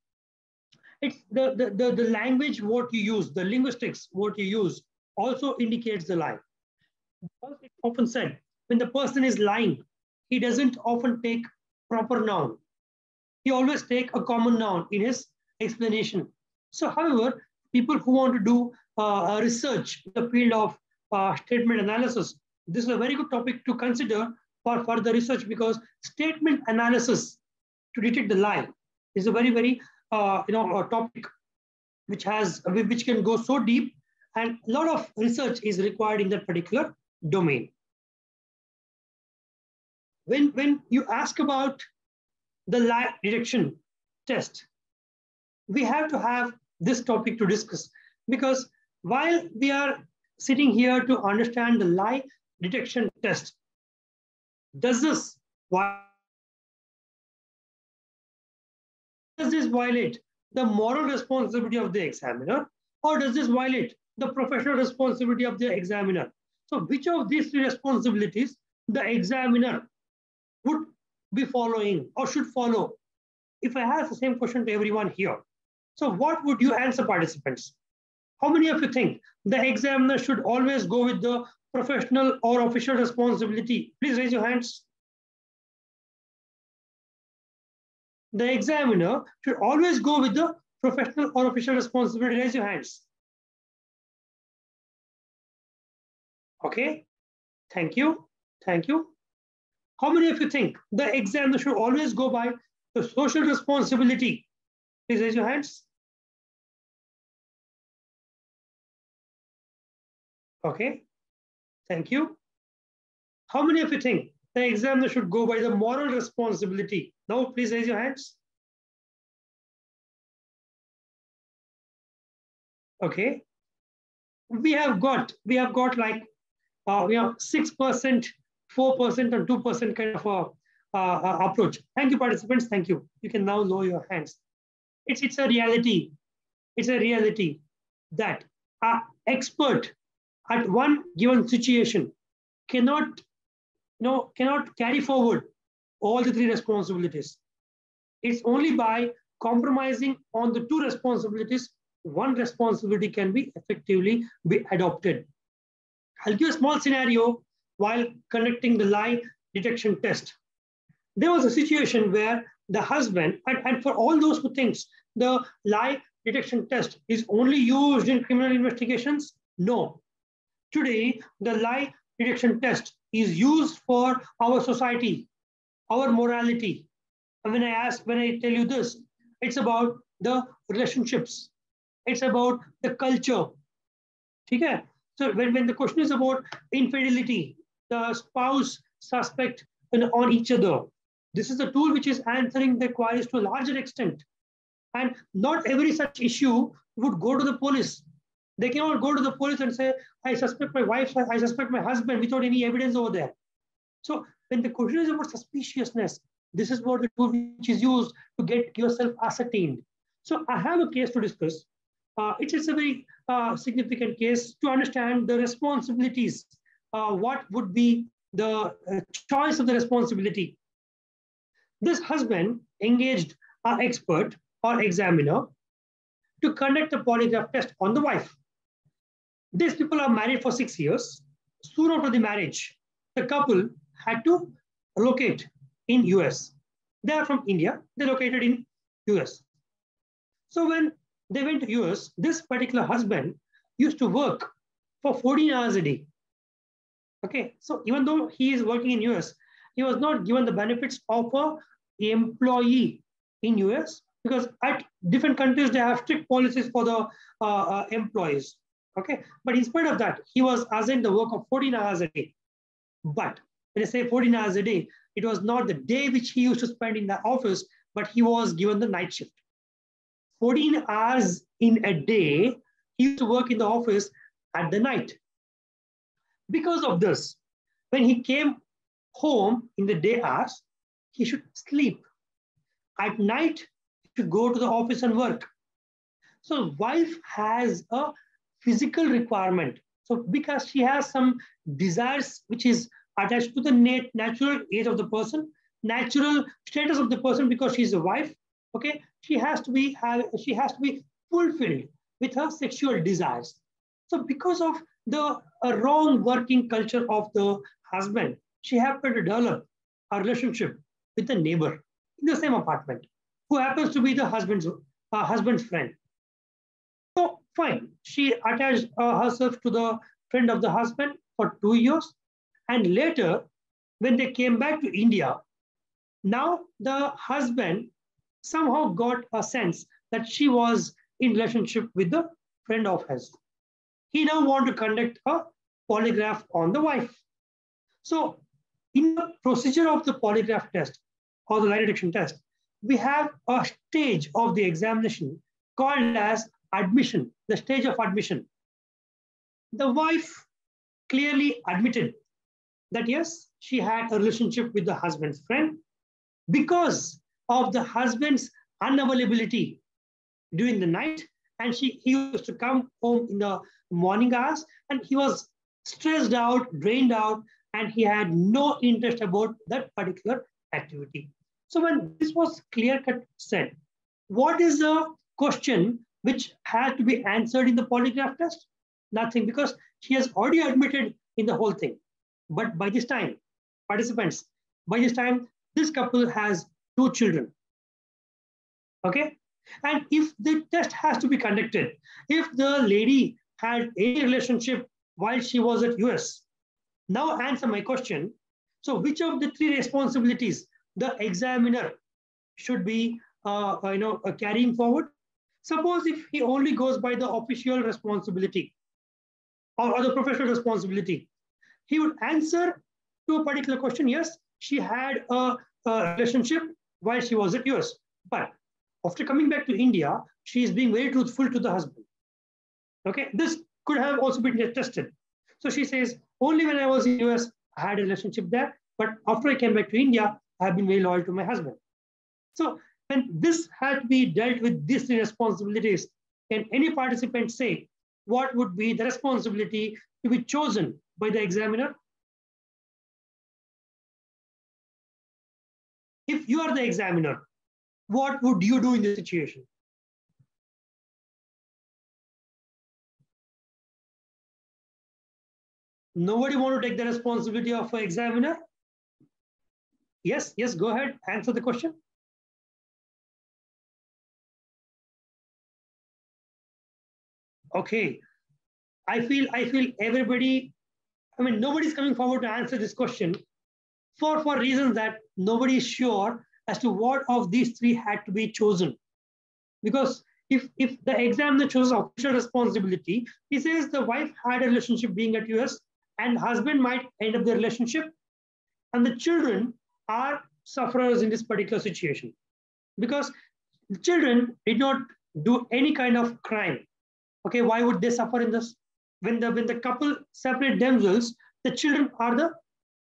it's the, the, the, the language what you use, the linguistics what you use also indicates the lie. It's often said when the person is lying, he doesn't often take proper noun. He always take a common noun in his explanation. So however, people who want to do uh, research in the field of uh, statement analysis, this is a very good topic to consider for further research because statement analysis to detect the lie is a very, very uh, you know, a topic which has which can go so deep and a lot of research is required in that particular domain. When, when you ask about the lie detection test, we have to have this topic to discuss because while we are sitting here to understand the lie detection test, does this does this violate the moral responsibility of the examiner or does this violate the professional responsibility of the examiner? So which of these three responsibilities the examiner would be following or should follow if I ask the same question to everyone here. So what would you answer participants? How many of you think the examiner should always go with the professional or official responsibility? Please raise your hands. The examiner should always go with the professional or official responsibility. Raise your hands. Okay, thank you, thank you. How many of you think the examiner should always go by the social responsibility? Please raise your hands. Okay, thank you. How many of you think the examiner should go by the moral responsibility. Now, please raise your hands. Okay. We have got, we have got like, uh, we have 6%, 4% and 2% kind of a, uh, uh, approach. Thank you, participants. Thank you. You can now lower your hands. It's, it's a reality. It's a reality that an expert at one given situation cannot, know, cannot carry forward all the three responsibilities. It's only by compromising on the two responsibilities, one responsibility can be effectively be adopted. I'll give a small scenario while conducting the lie detection test. There was a situation where the husband, and, and for all those who thinks the lie detection test is only used in criminal investigations, no. Today, the lie detection test is used for our society, our morality. And when I ask, when I tell you this, it's about the relationships. It's about the culture. Okay? So when, when the question is about infidelity, the spouse suspect on each other, this is a tool which is answering the queries to a larger extent. And not every such issue would go to the police. They cannot go to the police and say, I suspect my wife, I suspect my husband without any evidence over there. So when the question is about suspiciousness, this is what the tool which is used to get yourself ascertained. So I have a case to discuss. Uh, it is a very uh, significant case to understand the responsibilities. Uh, what would be the uh, choice of the responsibility? This husband engaged an expert or examiner to conduct a polygraph test on the wife. These people are married for six years. Soon after the marriage, the couple had to locate in US. They are from India. They located in US. So when they went to US, this particular husband used to work for 14 hours a day. Okay, so even though he is working in US, he was not given the benefits of a employee in US because at different countries they have strict policies for the uh, uh, employees. Okay, but in spite of that, he was assigned the work of 14 hours a day. But when I say 14 hours a day, it was not the day which he used to spend in the office, but he was given the night shift. 14 hours in a day, he used to work in the office at the night. Because of this, when he came home in the day hours, he should sleep. At night, to go to the office and work. So wife has a physical requirement. So because she has some desires which is attached to the nat natural age of the person, natural status of the person because she's a wife, okay, she has to be have, she has to be fulfilled with her sexual desires. So because of the wrong working culture of the husband, she happened to develop a relationship with a neighbor in the same apartment who happens to be the husband's uh, husband's friend. So fine, she attached uh, herself to the friend of the husband for two years, and later, when they came back to India, now the husband somehow got a sense that she was in relationship with the friend of his. He now want to conduct a polygraph on the wife. So in the procedure of the polygraph test or the lie detection test, we have a stage of the examination called as admission, the stage of admission. The wife clearly admitted that yes, she had a relationship with the husband's friend because of the husband's unavailability during the night. And she, he used to come home in the morning hours and he was stressed out, drained out, and he had no interest about that particular activity. So when this was clear-cut said, what is the question which had to be answered in the polygraph test? Nothing, because she has already admitted in the whole thing. But by this time, participants, by this time, this couple has two children. Okay? And if the test has to be conducted, if the lady had any relationship while she was at US, now answer my question. So which of the three responsibilities the examiner should be uh, you know, uh, carrying forward. Suppose if he only goes by the official responsibility or, or the professional responsibility, he would answer to a particular question, yes, she had a, a relationship while she was at US. But after coming back to India, she is being very truthful to the husband. Okay, this could have also been tested. So she says, only when I was in US, I had a relationship there. But after I came back to India, I have been very loyal to my husband. So when this had to be dealt with these responsibilities, can any participant say what would be the responsibility to be chosen by the examiner? If you are the examiner, what would you do in this situation? Nobody want to take the responsibility of an examiner? Yes, yes, go ahead, answer the question. Okay, I feel I feel everybody, I mean, nobody's coming forward to answer this question for, for reasons that nobody is sure as to what of these three had to be chosen. Because if, if the examiner chooses official responsibility, he says the wife had a relationship being at US and husband might end up the relationship and the children are sufferers in this particular situation because children did not do any kind of crime. Okay, why would they suffer in this? When the when the couple separate themselves, the children are the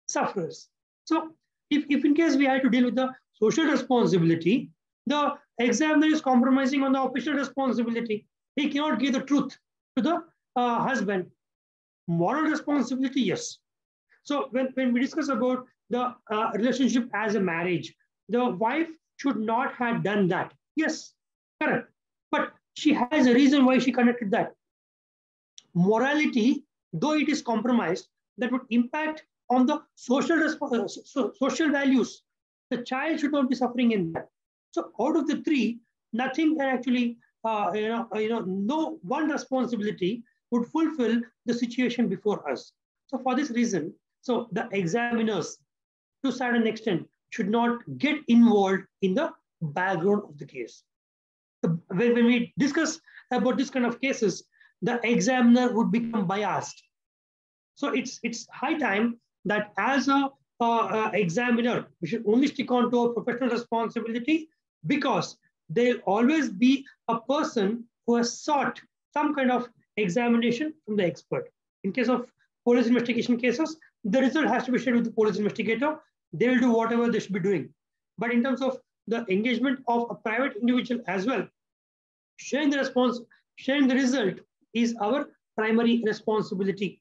sufferers. So if, if in case we had to deal with the social responsibility, the examiner is compromising on the official responsibility. He cannot give the truth to the uh, husband. Moral responsibility, yes. So when, when we discuss about the uh, relationship as a marriage, the wife should not have done that. Yes, correct. She has a reason why she conducted that. Morality, though it is compromised, that would impact on the social uh, so, social values. The child should not be suffering in that. So out of the three, nothing can actually, uh, you know, uh, you know, no one responsibility would fulfill the situation before us. So for this reason, so the examiners, to a certain extent, should not get involved in the background of the case. When, when we discuss about this kind of cases, the examiner would become biased. So it's, it's high time that as a uh, uh, examiner, we should only stick on to a professional responsibility because there'll always be a person who has sought some kind of examination from the expert. In case of police investigation cases, the result has to be shared with the police investigator. They will do whatever they should be doing. But in terms of the engagement of a private individual as well, sharing the response, sharing the result is our primary responsibility.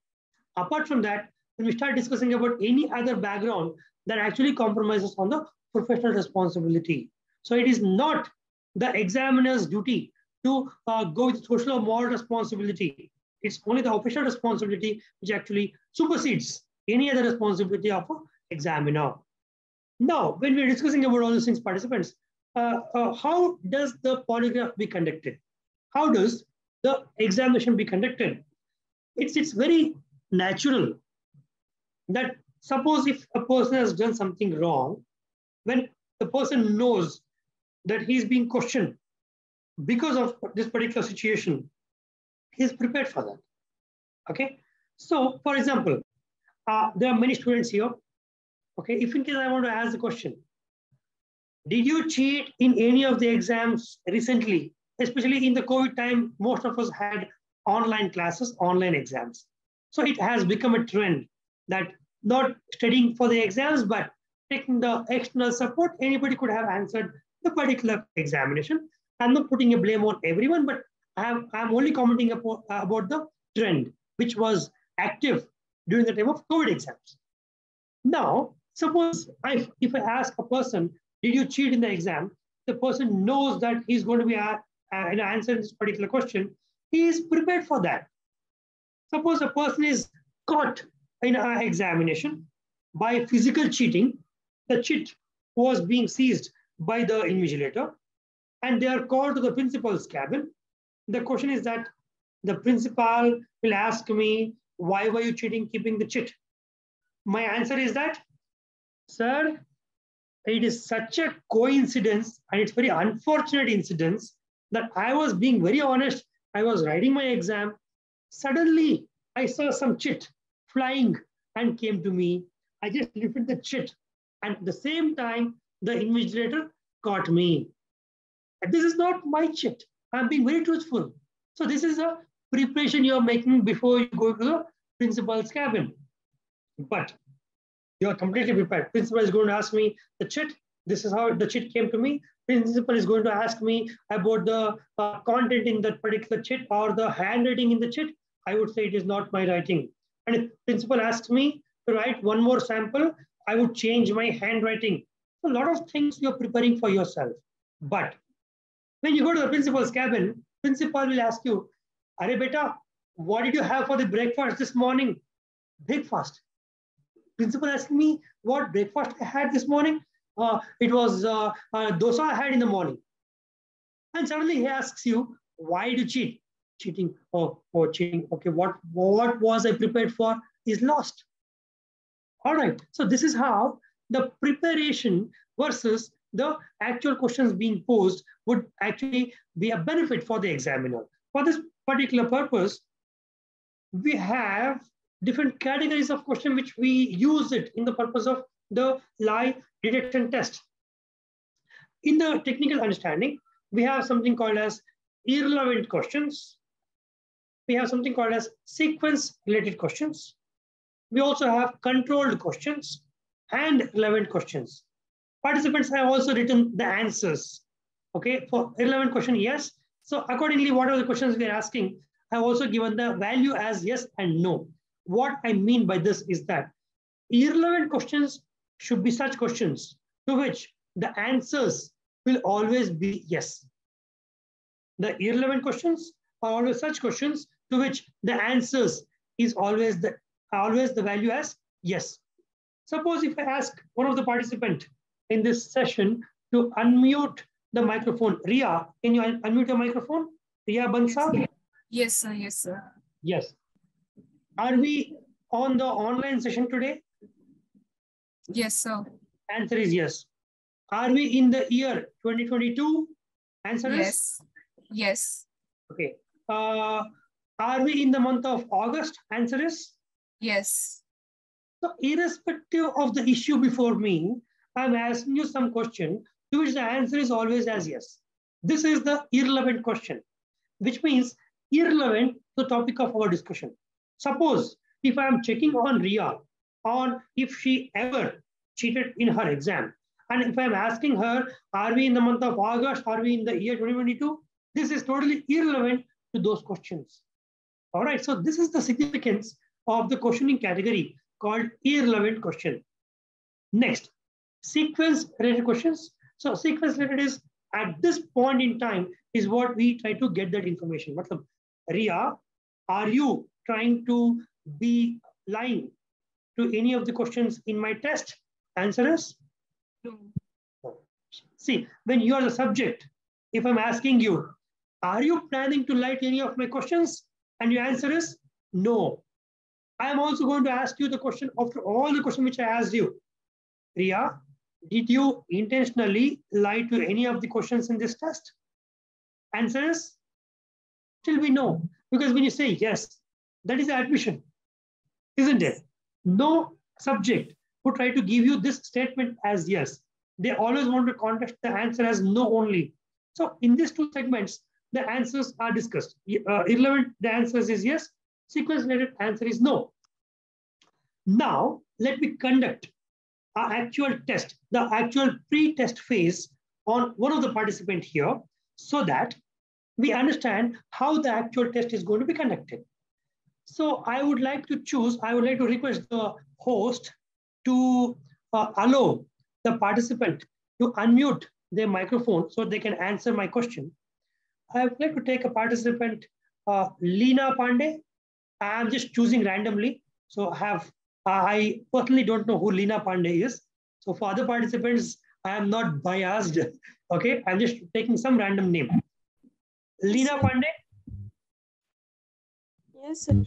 Apart from that, when we start discussing about any other background that actually compromises on the professional responsibility. So it is not the examiner's duty to uh, go with social or moral responsibility. It's only the official responsibility which actually supersedes any other responsibility of an examiner. Now, when we're discussing about all these things, participants, uh, uh, how does the polygraph be conducted? How does the examination be conducted? It's, it's very natural that suppose if a person has done something wrong, when the person knows that he's being questioned because of this particular situation, he's prepared for that. Okay. So, for example, uh, there are many students here. Okay. If in case I want to ask the question, did you cheat in any of the exams recently? Especially in the COVID time, most of us had online classes, online exams. So it has become a trend that not studying for the exams, but taking the external support, anybody could have answered the particular examination. I'm not putting a blame on everyone, but I have, I'm only commenting about, about the trend, which was active during the time of COVID exams. Now, suppose I, if I ask a person, did you cheat in the exam? The person knows that he's going to be uh, uh, answering this particular question. He is prepared for that. Suppose a person is caught in an examination by physical cheating. The cheat was being seized by the invigilator and they are called to the principal's cabin. The question is that the principal will ask me, why were you cheating, keeping the cheat? My answer is that, sir, it is such a coincidence and it's very unfortunate incidence that I was being very honest. I was writing my exam. Suddenly, I saw some chit flying and came to me. I just lifted the chit. And at the same time, the invigilator caught me. This is not my chit. I'm being very truthful. So this is a preparation you're making before you go to the principal's cabin. But you're completely prepared. Principal is going to ask me the chit. This is how the chit came to me. Principal is going to ask me about the uh, content in that particular chit or the handwriting in the chit. I would say it is not my writing. And if principal asks me to write one more sample, I would change my handwriting. A lot of things you're preparing for yourself. But when you go to the principal's cabin, principal will ask you, Are beta, what did you have for the breakfast this morning? Breakfast. Principal asked me what breakfast I had this morning. Uh, it was uh, uh, dosa I had in the morning. And suddenly he asks you, why do you cheat? Cheating. Oh, oh, cheating. Okay, what, what was I prepared for is lost. All right. So this is how the preparation versus the actual questions being posed would actually be a benefit for the examiner. For this particular purpose, we have different categories of question which we use it in the purpose of the lie detection test. In the technical understanding, we have something called as irrelevant questions. We have something called as sequence related questions. We also have controlled questions and relevant questions. Participants have also written the answers. Okay, for irrelevant question, yes. So accordingly, what are the questions we are asking? I've also given the value as yes and no. What I mean by this is that irrelevant questions should be such questions to which the answers will always be yes. The irrelevant questions are always such questions to which the answers is always the always the value as yes. Suppose if I ask one of the participant in this session to unmute the microphone. Ria, can you un unmute your microphone? Ria Bansa? Yes, sir. Yes, sir. Yes. Are we on the online session today? Yes, sir. Answer is yes. Are we in the year 2022? Answer yes. is Yes. okay. Uh, are we in the month of August? Answer is Yes. so. Irrespective of the issue before me, I'm asking you some question to which the answer is always as yes. This is the irrelevant question, which means irrelevant to the topic of our discussion. Suppose if I'm checking on Ria on if she ever cheated in her exam, and if I'm asking her, are we in the month of August, are we in the year 2022? This is totally irrelevant to those questions. All right, so this is the significance of the questioning category called irrelevant question. Next, sequence related questions. So sequence related is at this point in time is what we try to get that information. Matlab, Ria, are you trying to be lying to any of the questions in my test? Answer is No. See, when you are the subject, if I'm asking you, are you planning to lie to any of my questions? And your answer is no. I am also going to ask you the question after all the question which I asked you. Ria, did you intentionally lie to any of the questions in this test? Answer is still we know. Because when you say yes, that is admission, isn't it? No subject who try to give you this statement as yes. They always want to contest the answer as no only. So in these two segments, the answers are discussed. Uh, irrelevant, the answers is yes. Sequence related answer is no. Now, let me conduct our actual test, the actual pre-test phase on one of the participant here so that we understand how the actual test is going to be conducted. So I would like to choose, I would like to request the host to uh, allow the participant to unmute their microphone so they can answer my question. I would like to take a participant, uh, Leena Pandey. I'm just choosing randomly. So I have, I personally don't know who Leena Pandey is. So for other participants, I am not biased. Okay, I'm just taking some random name. Leena Pandey? Yes, sir.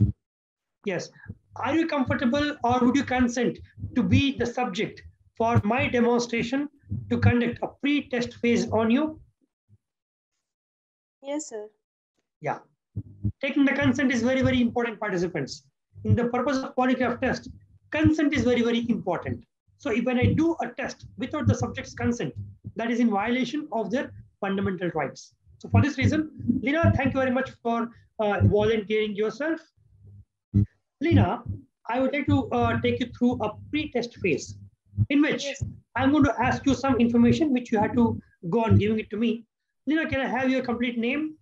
Yes. Are you comfortable or would you consent to be the subject for my demonstration to conduct a pre-test phase on you? Yes, sir. Yeah. Taking the consent is very, very important, participants. In the purpose of polygraph test, consent is very, very important. So if when I do a test without the subject's consent, that is in violation of their fundamental rights. So for this reason, Leena, thank you very much for uh, volunteering yourself. Leena, I would like to uh, take you through a pre-test phase in which Yes. I'm going to ask you some information which you had to go on giving it to me. Leena, can I have your complete name?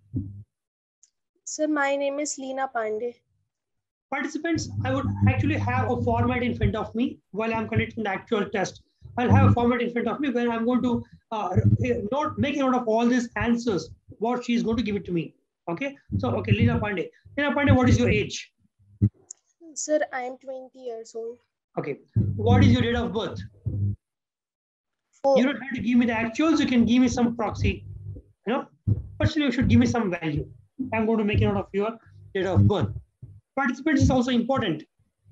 Sir, my name is Leena Pandey. Participants, I would actually have a format in front of me while I'm conducting the actual test. I'll have a format in front of me where I'm going to uh, note, make a note of all these answers, what she is going to give it to me. Okay, so okay, Leena Pandey. Leena Pandey, what is your age? Sir, I am 20 years old. Okay, what is your date of birth? Four. You don't have to give me the actuals, you can give me some proxy, you know, but you should give me some value. I'm going to make a note of your date of birth. Participants is also important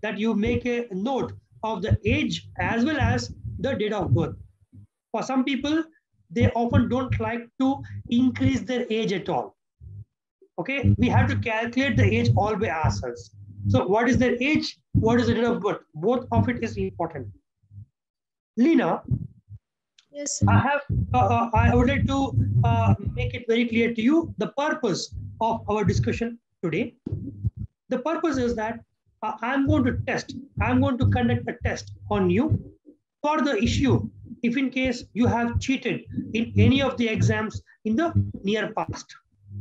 that you make a note of the age as well as the date of birth. For some people, they often don't like to increase their age at all. Okay, we have to calculate the age all by ourselves. So, what is their age? What is the date of birth? Both of it is important. Leena, Yes, sir. I have, uh, uh, I would like to uh, make it very clear to you the purpose of our discussion today. The purpose is that uh, I'm going to test, I'm going to conduct a test on you for the issue if in case you have cheated in any of the exams in the near past.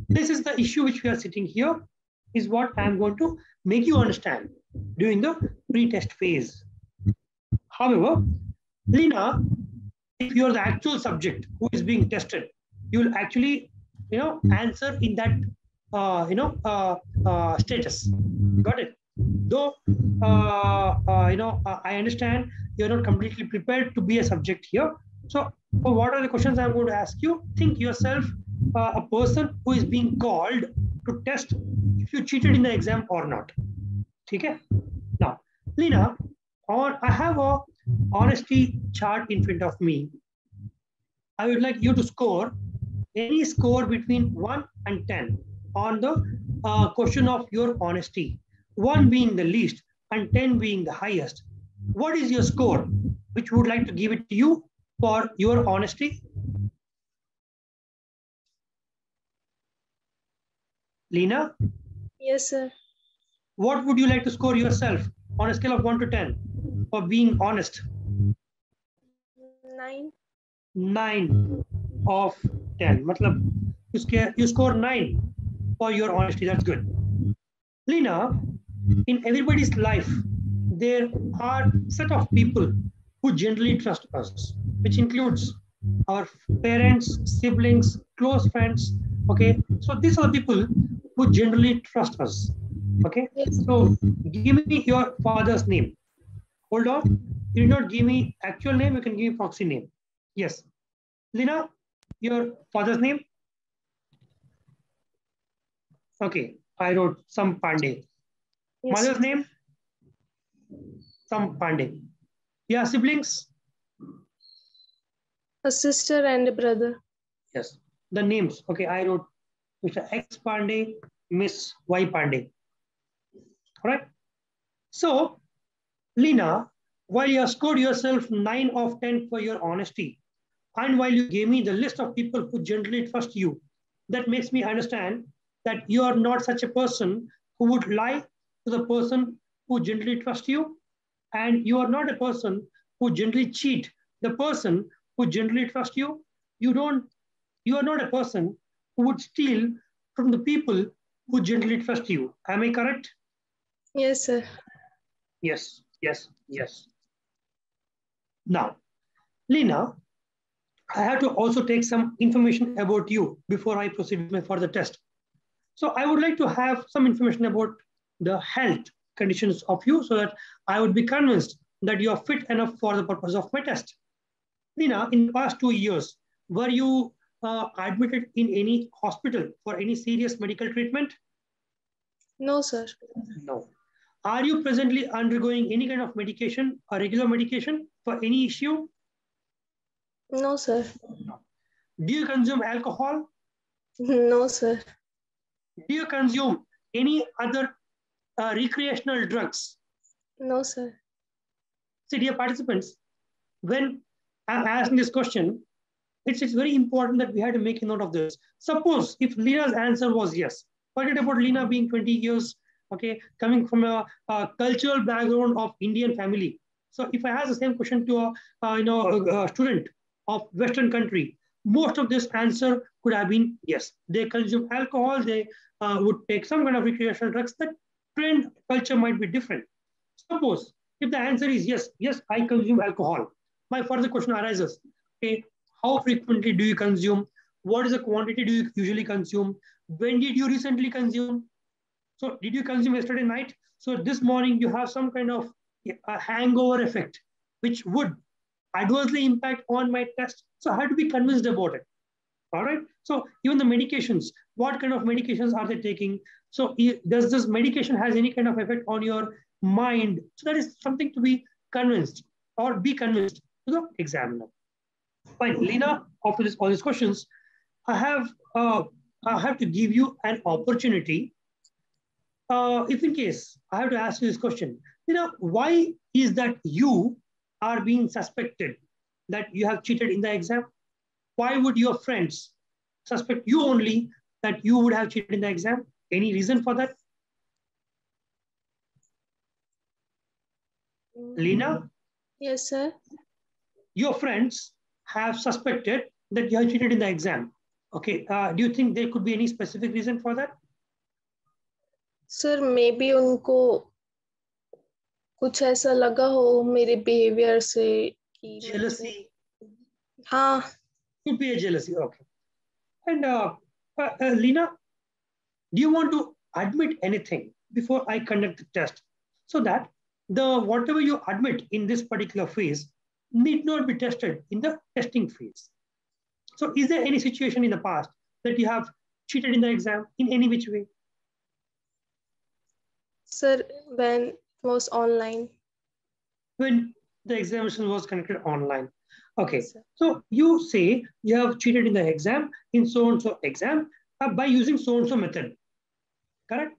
This is the issue which we are sitting here, is what I'm going to make you understand during the pre-test phase. However, Leena, if you're the actual subject who is being tested, you'll actually, you know, answer in that, uh, you know, uh, uh, status. Got it? Though, uh, uh, you know, uh, I understand you're not completely prepared to be a subject here. So, what are the questions I'm going to ask you? Think yourself a person who is being called to test if you cheated in the exam or not. Okay? Now, Leena, on, I have a honesty chart in front of me. I would like you to score any score between 1 and 10 on the uh, question of your honesty. 1 hmm. being the least and 10 being the highest. What is your score which would like to give it to you for your honesty? Leena, Yes, sir. what would you like to score yourself on a scale of 1 to 10 for being honest? Nine. 9 of 10. Matlab, you, scare, you score 9 for your honesty. That's good. Leena, in everybody's life, there are set of people who generally trust us, which includes our parents, siblings, close friends. Okay, so these are the people who generally trust us. Okay, so give me your father's name. Hold on. You did not give me actual name. You can give me proxy name. Yes. Leena, your father's name? Okay, I wrote some Pandey. Yes. Mother's name? Some Pandey. Yeah, siblings? A sister and a brother. Yes. The names. Okay, I wrote Mr. X Pandey, Miss Y Pandey. All right. So, Leena, while you have scored yourself 9 of 10 for your honesty, and while you gave me the list of people who generally trust you, that makes me understand that you are not such a person who would lie to the person who generally trusts you, and you are not a person who generally cheat the person who generally trusts you. You don't you are not a person who would steal from the people who generally trust you. Am I correct? Yes, sir. Yes, yes, yes. Now, Leena, I have to also take some information about you before I proceed with my further test. So I would like to have some information about the health conditions of you so that I would be convinced that you are fit enough for the purpose of my test. Leena, in the past two years, were you uh, admitted in any hospital for any serious medical treatment? No, sir. No. Are you presently undergoing any kind of medication or regular medication for any issue? No, sir. Do you consume alcohol? No, sir. Do you consume any other uh, recreational drugs? No, sir. See, dear participants, when I'm asking this question, it's, it's very important that we had to make a note of this. Suppose if Leena's answer was yes, forget about Leena being 20 years, okay, coming from a, a cultural background of Indian family. So if I ask the same question to a, uh, you know, a, a student of Western country, most of this answer could have been yes. They consume alcohol, they uh, would take some kind of recreational drugs. The trend culture might be different. Suppose if the answer is yes, yes, I consume alcohol. My further question arises, okay, how frequently do you consume? What is the quantity do you usually consume? When did you recently consume? So did you consume yesterday night? So this morning you have some kind of a hangover effect, which would adversely impact on my test. So I have to be convinced about it. All right. So even the medications, what kind of medications are they taking? So does this medication has any kind of effect on your mind? So that is something to be convinced or be convinced to the examiner. Fine, Leena, after this, all these questions, I have uh, I have to give you an opportunity. Uh, if in case I have to ask you this question, you know, why is that you are being suspected that you have cheated in the exam? Why would your friends suspect you only that you would have cheated in the exam. Any reason for that? Leena? Yes, sir. Your friends have suspected that you have cheated in the exam. Okay, uh, do you think there could be any specific reason for that? Sir, maybe उनको कुछ ऐसा लगा हो मेरे behaviour से कि jealousy हाँ could be a jealousy okay and uh, uh, uh, Leena, do you want to admit anything before I conduct the test, so that the whatever you admit in this particular phase need not be tested in the testing phase. So, is there any situation in the past that you have cheated in the exam in any which way? Sir, when it was online When the examination was conducted online. Okay, Yes, so you say you have cheated in the exam in so and so exam uh, by using so and so method. Correct?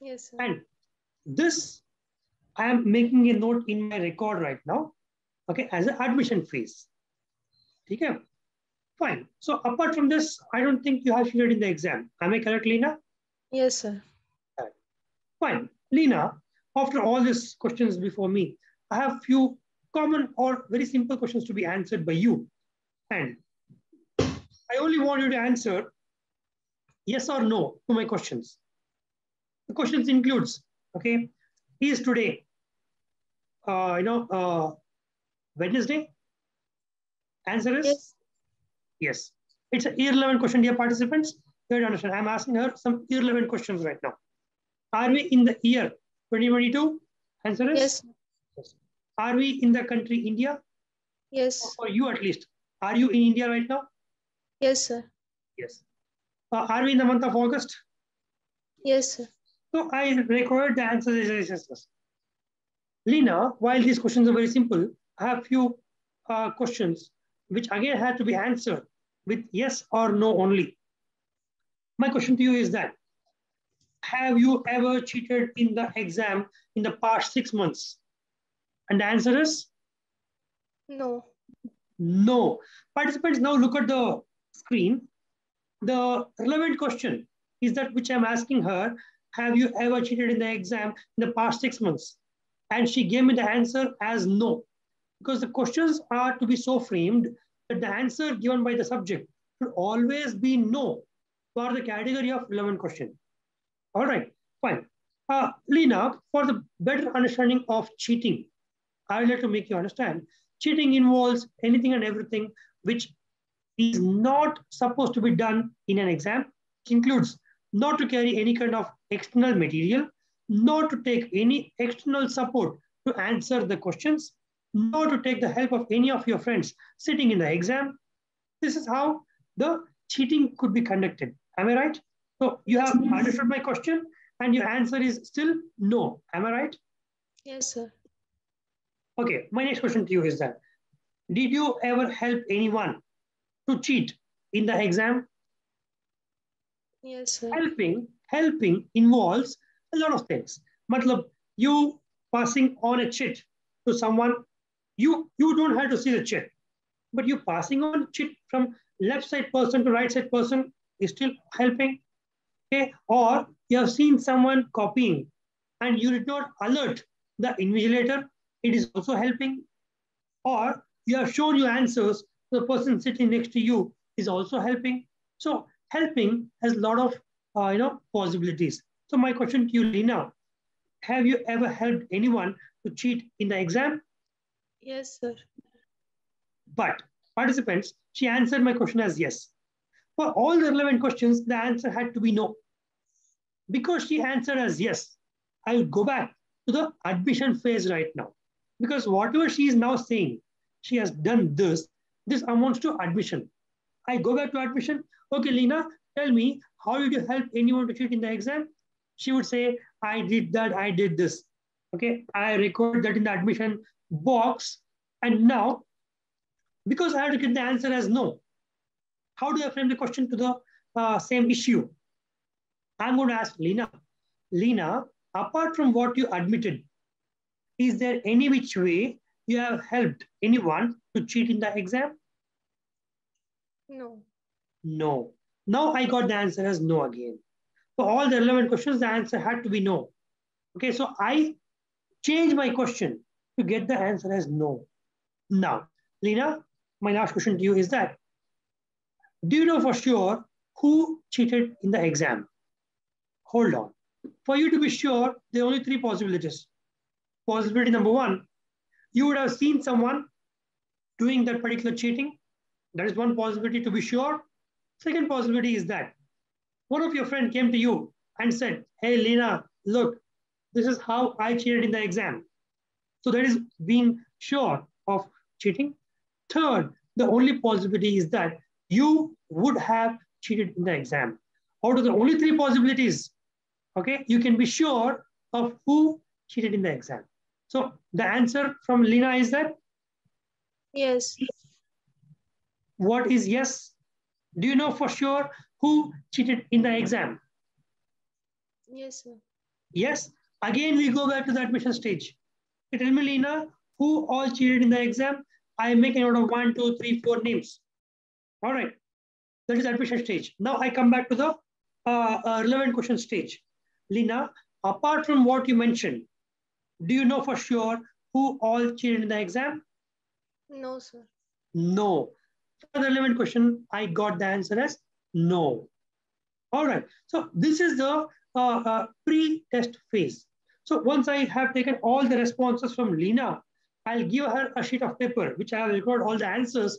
yes sir. And this, I am making a note in my record right now, okay, as an admission phase. Okay, fine. So apart from this, I don't think you have cheated in the exam. Am I correct, Leena? yes sir Fine. Leena, after all these questions before me, I have few common or very simple questions to be answered by you. And I only want you to answer yes or no to my questions. The questions includes, okay, is today, uh, you know, uh, Wednesday? Answer is yes yes. It's a irrelevant question, dear participants. You have to understand, I'm asking her some irrelevant questions right now. Are we in the year 2022? Answer is yes. Are we in the country India? yes Or you at least. Are you in India right now? yes sir Yes. Uh, are we in the month of August? yes sir So I record the answers as yes. Leena, while these questions are very simple, I have few uh, questions which again have to be answered with yes or no only. My question to you is that, have you ever cheated in the exam in the past six months? And the answer is no no. Participants, now look at the screen. The relevant question is that which I'm asking her, have you ever cheated in the exam in the past six months? And she gave me the answer as no, because the questions are to be so framed that the answer given by the subject should always be no for the category of relevant question. All right, fine. Uh, Leena, for the better understanding of cheating, I would like to make you understand cheating involves anything and everything which is not supposed to be done in an exam, which includes not to carry any kind of external material, not to take any external support to answer the questions, not to take the help of any of your friends sitting in the exam. This is how the cheating could be conducted. Am I right? So you have understood my question and your answer is still no. Am I right? yes sir Okay, my next question to you is that did you ever help anyone to cheat in the exam? yes sir Helping, helping involves a lot of things. Matlab, you passing on a cheat to someone You, you don't have to see the chit, but you passing on chit from left side person to right side person is still helping. Okay, or you have seen someone copying and you did not alert the invigilator, it is also helping. Or you have shown your answers the person sitting next to you is also helping. So helping has a lot of uh, you know possibilities. So my question to you, Leena, have you ever helped anyone to cheat in the exam? Yes, sir. But participants, she answered my question as yes. For all the relevant questions, the answer had to be no. Because she answered as yes, I will go back to the admission phase right now. Because whatever she is now saying, she has done this, this amounts to admission. I go back to admission. Okay, Leena, tell me, how did you help anyone to cheat in the exam? She would say, I did that, I did this. Okay, I record that in the admission box. And now, because I have to get the answer as no, how do I frame the question to the uh, same issue? I'm going to ask Leena. Leena, apart from what you admitted, is there any which way you have helped anyone to cheat in the exam? No. No. Now I got the answer as no again. For all the relevant questions, the answer had to be no. Okay, so I changed my question to get the answer as no. Now, Leena, my last question to you is that, do you know for sure who cheated in the exam? Hold on. For you to be sure, there are only three possibilities. Possibility number one, you would have seen someone doing that particular cheating. That is one possibility to be sure. Second possibility is that one of your friend came to you and said, hey, Leena, look, this is how I cheated in the exam. So that is being sure of cheating. Third, the only possibility is that you would have cheated in the exam. Out of the only three possibilities, okay, you can be sure of who cheated in the exam. So the answer from Leena is that? Yes. What is yes? Do you know for sure who cheated in the exam? Yes, sir. Yes. Again, we go back to the admission stage. Tell me, Leena, who all cheated in the exam? I make a note of one, two, three, four names. All right. That is admission stage. Now I come back to the uh, uh, relevant question stage. Leena, apart from what you mentioned, do you know for sure who all cheated in the exam? No, sir. No. For the relevant question, I got the answer as no. All right. So this is the uh, uh, pre-test phase. So once I have taken all the responses from Leena, I'll give her a sheet of paper, which I have recorded all the answers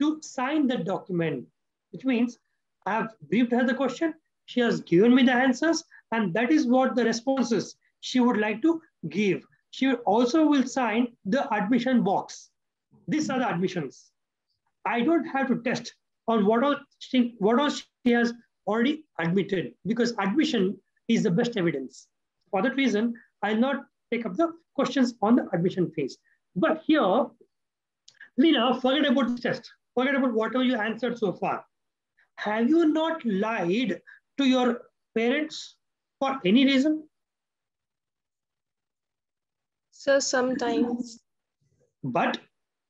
to sign the document, which means I have briefed her the question. She has given me the answers, and that is what the responses she would like to give. She also will sign the admission box. These are the admissions. I don't have to test on what all she, what all she has already admitted because admission is the best evidence. For that reason, I'll not take up the questions on the admission phase. But here, Leena, forget about the test. Forget about whatever you answered so far. Have you not lied to your parents for any reason? Sir, sometimes. But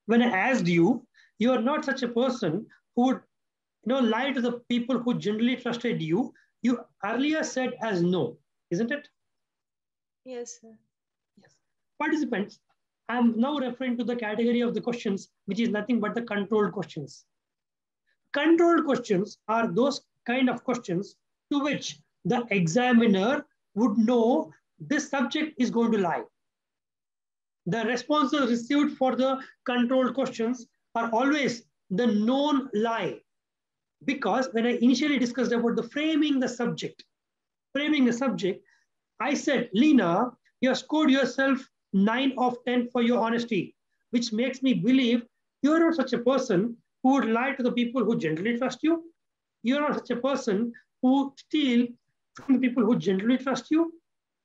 when I asked you, you are not such a person who would you know, lie to the people who generally trusted you. You earlier said as no, isn't it? Yes, sir. Yes. Participants, I'm now referring to the category of the questions, which is nothing but the controlled questions. Controlled questions are those kind of questions to which the examiner would know this subject is going to lie. The responses received for the controlled questions are always the known lie. Because when I initially discussed about the framing the subject, framing the subject, I said, Leena, you have scored yourself 9 of 10 for your honesty, which makes me believe you're not such a person who would lie to the people who generally trust you. You're not such a person who steal from the people who generally trust you.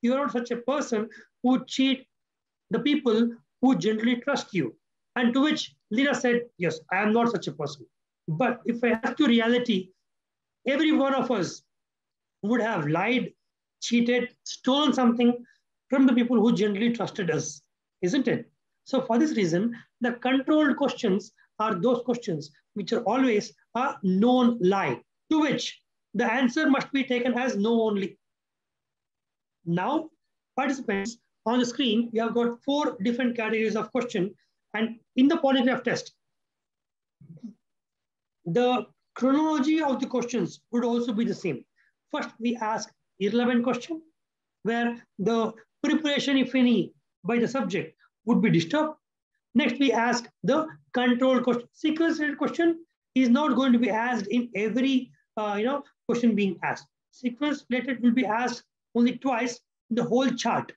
You're not such a person who cheat the people who generally trust you. And to which Leena said, Yes, I am not such a person. But if I have to reality, every one of us would have lied, cheated, stolen something from the people who generally trusted us, isn't it? So for this reason, the controlled questions are those questions which are always a known lie, to which the answer must be taken as no only. Now, participants, on the screen, you have got four different categories of question. And in the polygraph test, the chronology of the questions would also be the same. First, we ask irrelevant question, where the preparation, if any, by the subject would be disturbed. Next, we ask the control question. Sequence related question is not going to be asked in every uh, you know question being asked. Sequence related will be asked only twice in the whole chart.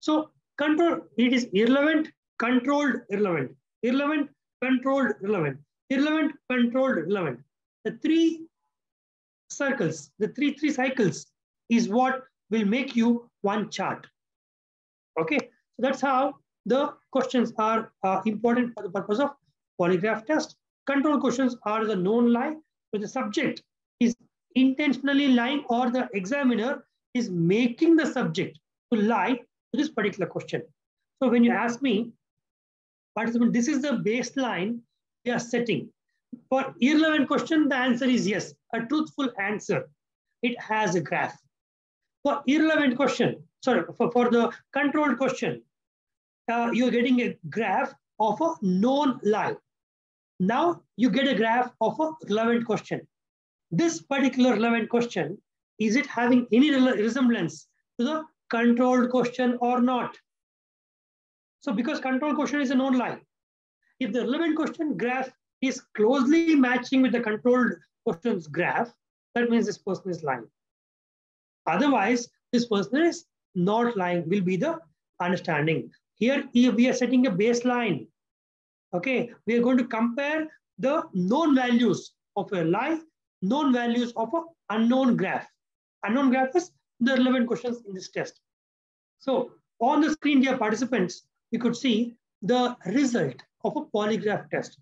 So control, it is irrelevant, controlled, irrelevant, irrelevant, controlled, relevant, irrelevant, controlled, relevant. The three circles, the three, three cycles is what will make you one chart. Okay, so that's how the questions are uh, important for the purpose of polygraph test. Control questions are the known lie, where the subject is intentionally lying or the examiner is making the subject to lie this particular question. So when you ask me, participant, this is the baseline we are setting. For irrelevant question, the answer is yes, a truthful answer. It has a graph. For irrelevant question, sorry, for, for the controlled question, uh, you're getting a graph of a known lie. Now you get a graph of a relevant question. This particular relevant question, is it having any resemblance to the controlled question or not? So because controlled question is a known lie, if the relevant question graph is closely matching with the controlled question's graph, that means this person is lying. Otherwise, this person is not lying, will be the understanding. Here, we are setting a baseline. Okay, we are going to compare the known values of a lie, known values of an unknown graph. Unknown graph is the relevant questions in this test. So on the screen, dear participants, you could see the result of a polygraph test.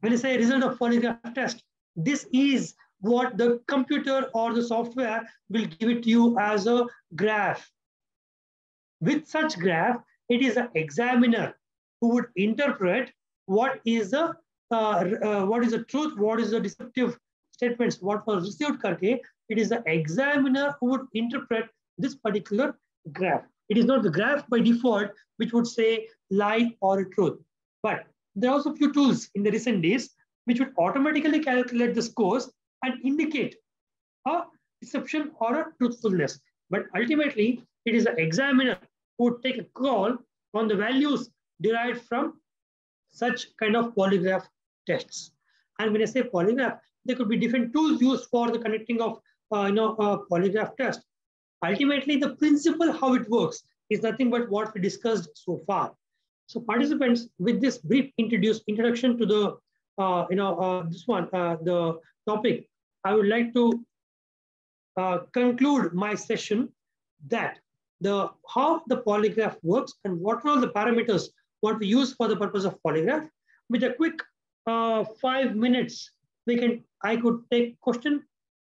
When I say result of polygraph test, this is what the computer or the software will give it to you as a graph. With such graph, it is an examiner who would interpret what is the uh, uh, what is the truth, what is the deceptive statements, what was received karke. It is the examiner who would interpret this particular graph. It is not the graph by default which would say lie or truth. But there are also few tools in the recent days which would automatically calculate the scores and indicate a deception or a truthfulness. But ultimately, it is the examiner who would take a call on the values derived from such kind of polygraph tests. And when I say polygraph, there could be different tools used for the conducting of uh, you know, a polygraph test. Ultimately, the principle how it works is nothing but what we discussed so far. So participants, with this brief introduce, introduction to the, uh, you know, uh, this one, uh, the topic, I would like to uh, conclude my session that the how the polygraph works and what are all the parameters what we use for the purpose of polygraph. With a quick uh, five minutes, we can I could take question,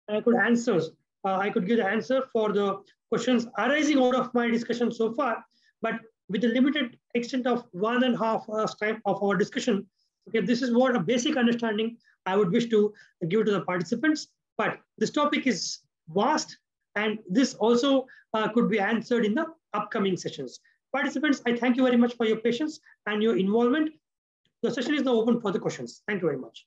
I could answers. Uh, I could give the answer for the questions arising out of my discussion so far. But with the limited extent of one and a half hours time of our discussion, okay, this is what a basic understanding I would wish to give to the participants. But this topic is vast and this also uh, could be answered in the upcoming sessions. Participants, I thank you very much for your patience and your involvement. The session is now open for the questions. Thank you very much.